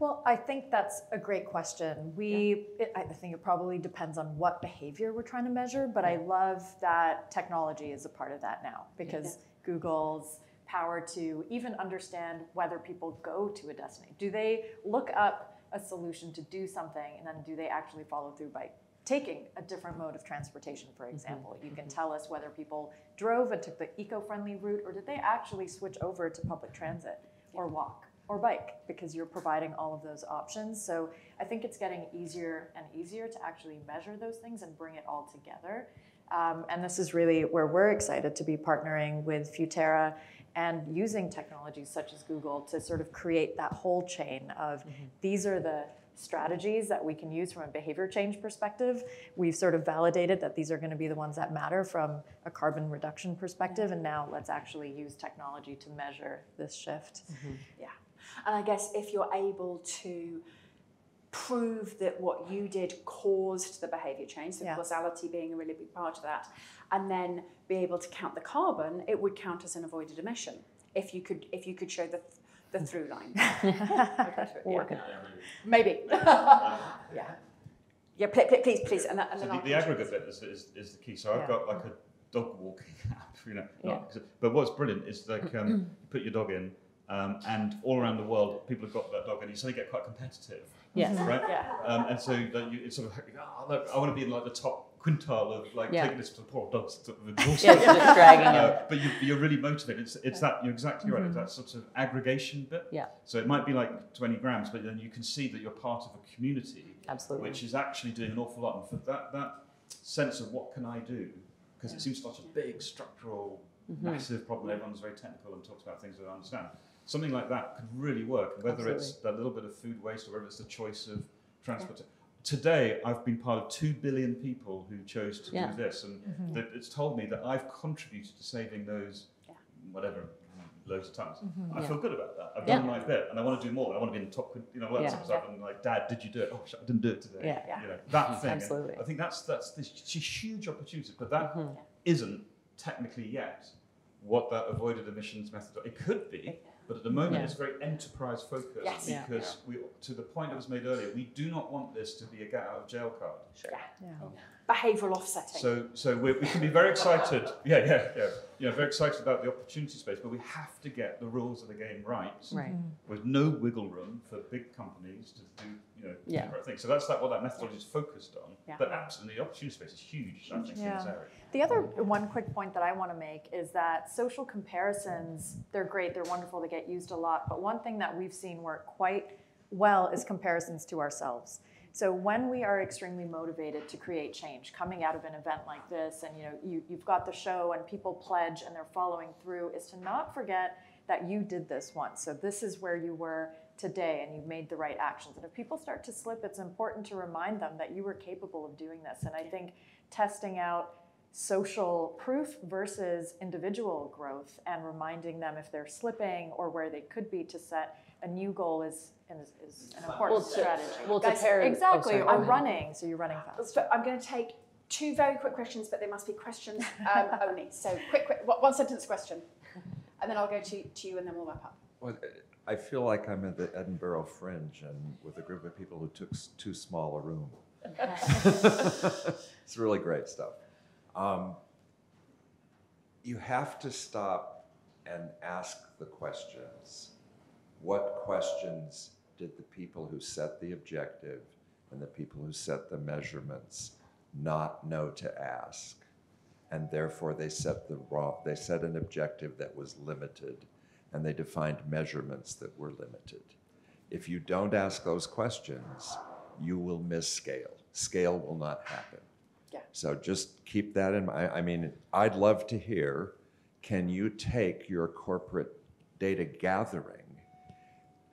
M: Well, I think that's a great question. We, it, I think it probably depends on what behavior we're trying to measure, but I love that technology is a part of that now because Google's power to even understand whether people go to a destination. Do they look up a solution to do something and then do they actually follow through by taking a different mode of transportation, for example? You can tell us whether people drove and took the eco-friendly route or did they actually switch over to public transit or walk or bike because you're providing all of those options. So I think it's getting easier and easier to actually measure those things and bring it all together. Um, and this is really where we're excited to be partnering with Futerra and using technologies such as Google to sort of create that whole chain of mm-hmm. these are the strategies that we can use from a behavior change perspective. We've sort of validated that these are going to be the ones that matter from a carbon reduction perspective, and now let's actually use technology to measure this shift. Mm-hmm.
A: Yeah. And I guess if you're able to prove that what you did caused the behavior change, so
M: Yeah.
A: causality being a really big part of that, and then be able to count the carbon, it would count as an avoided emission if you could if you could show the the through line. (laughs) (laughs)
L: Working
A: on it. Maybe. (laughs) yeah. Yeah, please, please, please. And, that, and
K: So
A: then
K: the, the aggregate bit is, is, is the key. So I've
A: Yeah.
K: got like a dog walking app, you know.
A: Yeah.
K: not- but what's brilliant is like um, (clears throat) you put your dog in, um, and all around the world, people have got that dog, and you suddenly get quite competitive.
L: Yes.
K: Right.
L: Yeah.
K: Um, and so like, you, it's sort of like, oh, look, I want to be in like the top quintile of like
L: Yeah.
K: taking this to the poor dog's sort of exhausted.
L: Yeah, just dragging.
K: Uh, but you, you're really motivated. It's, it's that you're exactly right. It's
L: Mhm.
K: that sort of aggregation bit.
L: Yeah.
K: So it might be like 20 grams, but then you can see that you're part of a community,
L: Absolutely.
K: which is actually doing an awful lot. And for that that sense of what can I do, because it seems such a big structural,
L: Mhm.
K: massive problem. Everyone's very technical and talks about things that don't understand. Something like that could really work, whether it's that little bit of food waste or whether it's the choice of transport. Today, I've been part of two billion people who chose to
L: Yeah.
K: do this, and
L: Mhm.
K: it's told me that I've contributed to saving those, whatever, loads of tons.
L: Mhm.
K: I
L: Yeah.
K: feel good about that. I've
L: Yeah.
K: done my bit, and I want to do more. I want to be in the top, you know, all that
L: Yeah.
K: sort of stuff. And like, Dad, did you do it? Oh, shit, I didn't do it today.
L: Yeah. Yeah.
K: You know, that (laughs) thing. And
L: Absolutely.
K: I think that's that's this it's a huge opportunity, but that
L: Mhm.
K: not technically yet what that avoided emissions method. It could be, but at the moment
L: Yeah.
K: it's very enterprise focused
A: Yes. Yeah.
K: because we, to the point that was made earlier, we do not want this to be a get out of jail card.
A: Yeah. Um, Behavioural offsetting.
K: So, so we, we can be very excited. Yeah, yeah, yeah. You know, very excited about the opportunity space, but we have to get the rules of the game right.
L: Right. Mhm.
K: With no wiggle room for big companies to do, you know,
L: Yeah.
K: the right thing. So that's like what that methodology is focused on.
M: Yeah.
K: But absolutely, the opportunity space is huge. I think in this area.
M: The other one quick point that I want to make is that social comparisons, they're great, they're wonderful, they get used a lot, but one thing that we've seen work quite well is comparisons to ourselves. So when we are extremely motivated to create change, coming out of an event like this, and you know, you, you've got the show and people pledge and they're following through, is to not forget that you did this once. So this is where you were today and you've made the right actions. And if people start to slip, it's important to remind them that you were capable of doing this. And I think testing out social proof versus individual growth and reminding them if they're slipping or where they could be to set a new goal is, is, is an important
L: Well, to-
M: strategy.
L: well,
M: Guys,
L: pair- oh,
M: exactly,
L: sorry,
M: or
L: go
M: running, so you're running fast.
A: So I'm going to take two very quick questions, but they must be questions um, (laughs) only. So quick, quick, one one sentence question, and then I'll go to, to you, and then we'll wrap up.
F: Well, I feel like I'm at the Edinburgh Fringe and with a group of people who took too small a room. (laughs) it's really great stuff. Um, you have to stop and ask the questions. What questions did the people who set the objective and the people who set the measurements not know to ask? And therefore they set the wrong, they set an objective that was limited and they defined measurements that were limited. If you don't ask those questions, you will miss scale. Scale will not happen.
A: Yeah.
F: So just keep that in mind. I mean, I'd love to hear can you take your corporate data gathering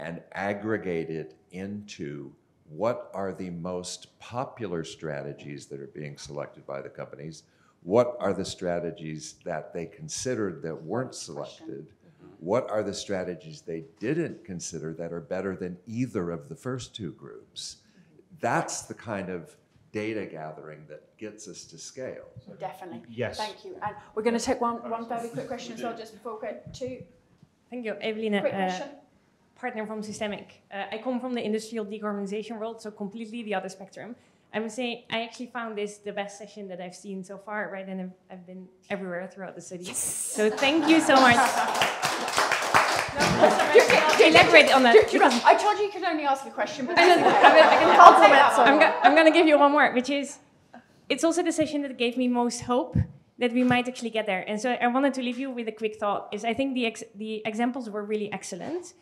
F: and aggregate it into what are the most popular strategies that are being selected by the companies? What are the strategies that they considered that weren't selected? What are the strategies they didn't consider that are better than either of the first two groups? That's the kind of data gathering that gets us to scale.
A: Definitely.
F: Yes.
A: Thank you. And we're going to take one, one very quick question as well, just before we go to.
N: Thank you, Evelyn.
A: Quick
N: uh,
A: question.
N: Partner from Systemiq. Uh, I come from the industrial decarbonization world, so completely the other spectrum. I would say I actually found this the best session that I've seen so far, right? And I've, I've been everywhere throughout the city. So thank you so much. (laughs) to elaborate on that.
A: I told you you could only ask a question, but
N: I know. I mean, I can
A: I'll take that
N: I'm, I'm going to give you one more, which is it's also the session that gave me most hope that we might actually get there. And so I wanted to leave you with a quick thought. Is I think the ex- the examples were really excellent.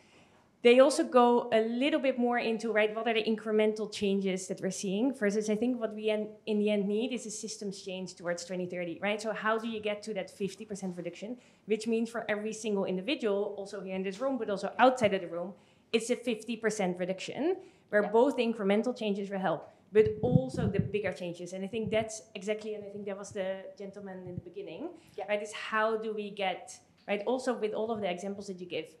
N: They also go a little bit more into right what are the incremental changes that we're seeing versus I think what we in the end need is a systems change towards 2030, right? So how do you get to that 50% reduction, which means for every single individual, also here in this room, but also outside of the room, it's a 50% reduction where both the incremental changes will help, but also the bigger changes. And I think that's exactly, and I think that was the gentleman in the beginning, right? Is how do we get, right? Also with all of the examples that you give,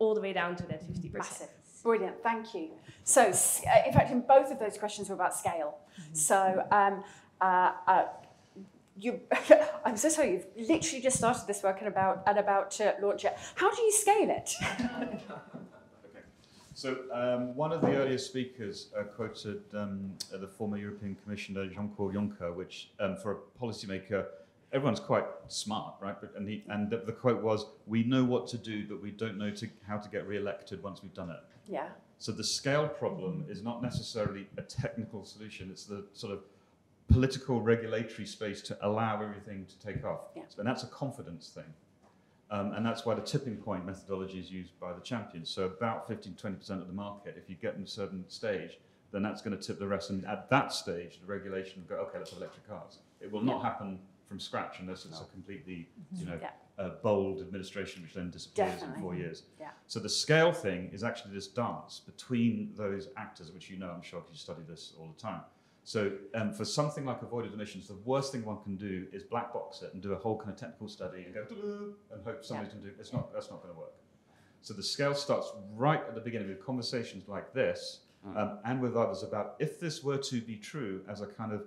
N: all the way down to that 50%.
A: Massive. Brilliant, thank you. So, uh, in fact, in both of those questions were about scale. So, um, uh, uh, you, (laughs) I'm so sorry, you've literally just started this work and about and about to launch it. How do you scale it? (laughs) Okay.
K: So um, one of the earlier speakers uh, quoted um, uh, the former European Commissioner Jean-Claude Juncker, which um, for a policymaker, everyone's quite smart, right? But, and he, and the, the quote was, "We know what to do, but we don't know to, how to get re-elected once we've done it."
A: Yeah.
K: So the scale problem is not necessarily a technical solution; it's the sort of political regulatory space to allow everything to take off.
A: Yeah.
K: And that's a confidence thing. Um, and that's why the tipping point methodology is used by the champions. So about 15, 20% of the market, if you get in a certain stage, then that's going to tip the rest. And at that stage, the regulation will go, okay, let's have electric cars. It will not happen from scratch unless it's a completely, you know,
A: Yeah.
K: uh, bold administration which then disappears in four years.
A: Yeah.
K: So the scale thing is actually this dance between those actors, which you know, I'm sure, 'cause you study this all the time. So um, for something like avoided emissions, the worst thing one can do is black box it and do a whole kind of technical study and go and hope somebody's going to do it. It's not. That's not going to work. So the scale starts right at the beginning with conversations like this um, and with others about if this were to be true as a kind of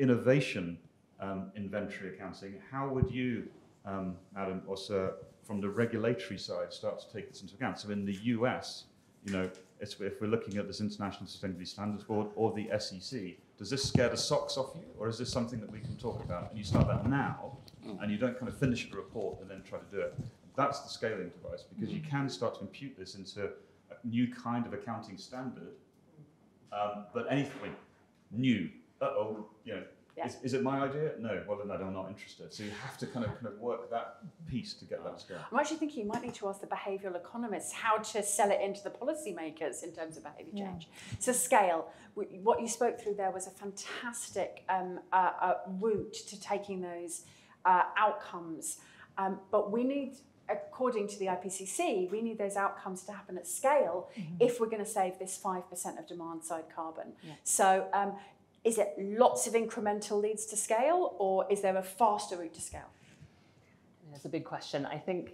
K: innovation um, inventory accounting, how would you, um, Adam, or Sir, from the regulatory side, start to take this into account? So in the US, you know, if we're looking at this International Sustainability Standards Board or the SEC, does this scare the socks off you, or is this something that we can talk about? And you start that now, and you don't kind of finish the report and then try to do it. That's the scaling device because you can start to impute this into a new kind of accounting standard. Um, but anything new, uh oh, you know,
A: Yeah.
K: is, is it my idea? No, well then I'm not interested. So you have to kind of kind of work that piece to get that scale.
A: I'm actually thinking you might need to ask the behavioural economists how to sell it into the policymakers in terms of behaviour
O: Yeah.
A: change. So scale, what you spoke through there was a fantastic um, uh, uh, route to taking those uh, outcomes. Um, but we need, according to the IPCC, we need those outcomes to happen at scale if we're going to save this 5% of demand side carbon.
L: Yeah.
A: So um, is it lots of incremental leads to scale or is there a faster route to scale?
L: That's a big question. I think,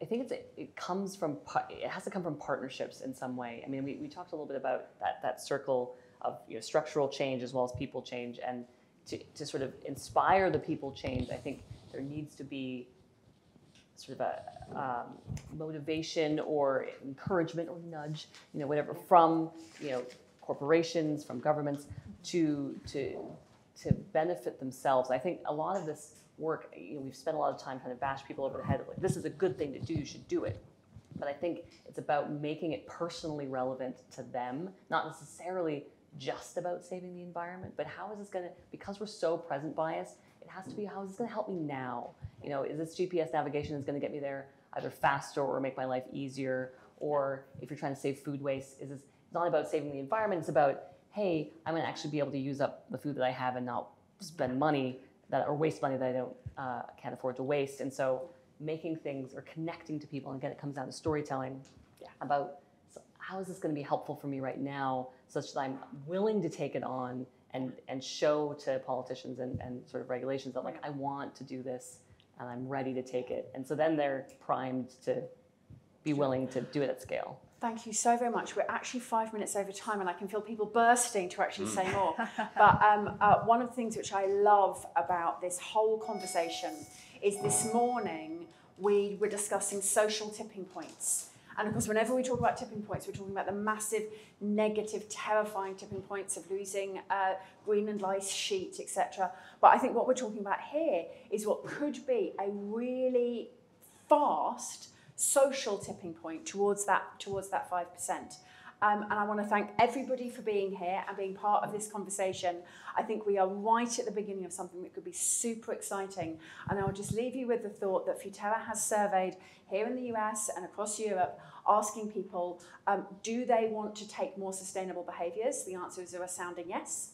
L: I think it comes from, it has to come from partnerships in some way. I mean, we, we talked a little bit about that, that circle of you know, structural change as well as people change. And to, to sort of inspire the people change, I think there needs to be sort of a um, motivation or encouragement or nudge, you know, whatever, from, you know, corporations, from governments to, to, to benefit themselves. I think a lot of this work, you know, we've spent a lot of time trying to bash people over the head like, this is a good thing to do, you should do it. But I think it's about making it personally relevant to them, not necessarily just about saving the environment, but how is this going to, because we're so present biased, it has to be how is this going to help me now? You know, is this GPS navigation is going to get me there either faster or make my life easier? Or if you're trying to save food waste, is this it's not about saving the environment, it's about, hey, I'm going to actually be able to use up the food that I have and not spend money that or waste money that I don't uh, can't afford to waste. And so making things or connecting to people, and again, it comes down to storytelling about so how is this going to be helpful for me right now, such that I'm willing to take it on and and show to politicians and, and sort of regulations that like I want to do this and I'm ready to take it. And so then they're primed to be willing to do it at scale.
A: Thank you so very much. We're actually five minutes over time, and I can feel people bursting to actually say
L: Mm.
A: more. (laughs) but um, uh, one of the things which I love about this whole conversation is this morning we were discussing social tipping points. And of course, whenever we talk about tipping points, we're talking about the massive, negative, terrifying tipping points of losing uh, Greenland ice sheet, etc. But I think what we're talking about here is what could be a really fast social tipping point towards that towards that five percent. Um, and I want to thank everybody for being here and being part of this conversation. I think we are right at the beginning of something that could be super exciting. And I'll just leave you with the thought that Futerra has surveyed here in the US and across Europe, asking people, um, do they want to take more sustainable behaviours? The answer is a resounding yes.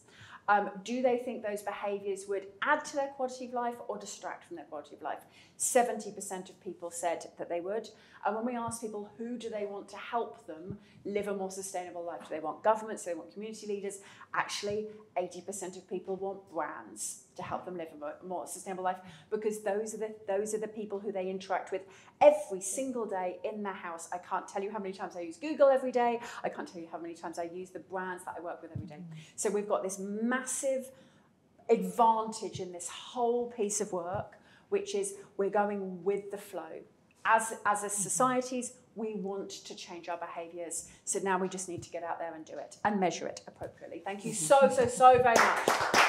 A: Um, do they think those behaviours would add to their quality of life or distract from their quality of life? 70% of people said that they would. And when we ask people who do they want to help them live a more sustainable life, do they want governments, do they want community leaders? Actually, 80% of people want brands to help them live a more, more sustainable life because those are the those are the people who they interact with every single day in their house. I can't tell you how many times I use Google every day. I can't tell you how many times I use the brands that I work with every day. Mm-hmm. So we've got this massive advantage in this whole piece of work, which is we're going with the flow. As, as a mm-hmm. societies, we want to change our behaviours. So now we just need to get out there and do it and measure it appropriately. Thank you mm-hmm. so, so, so very much.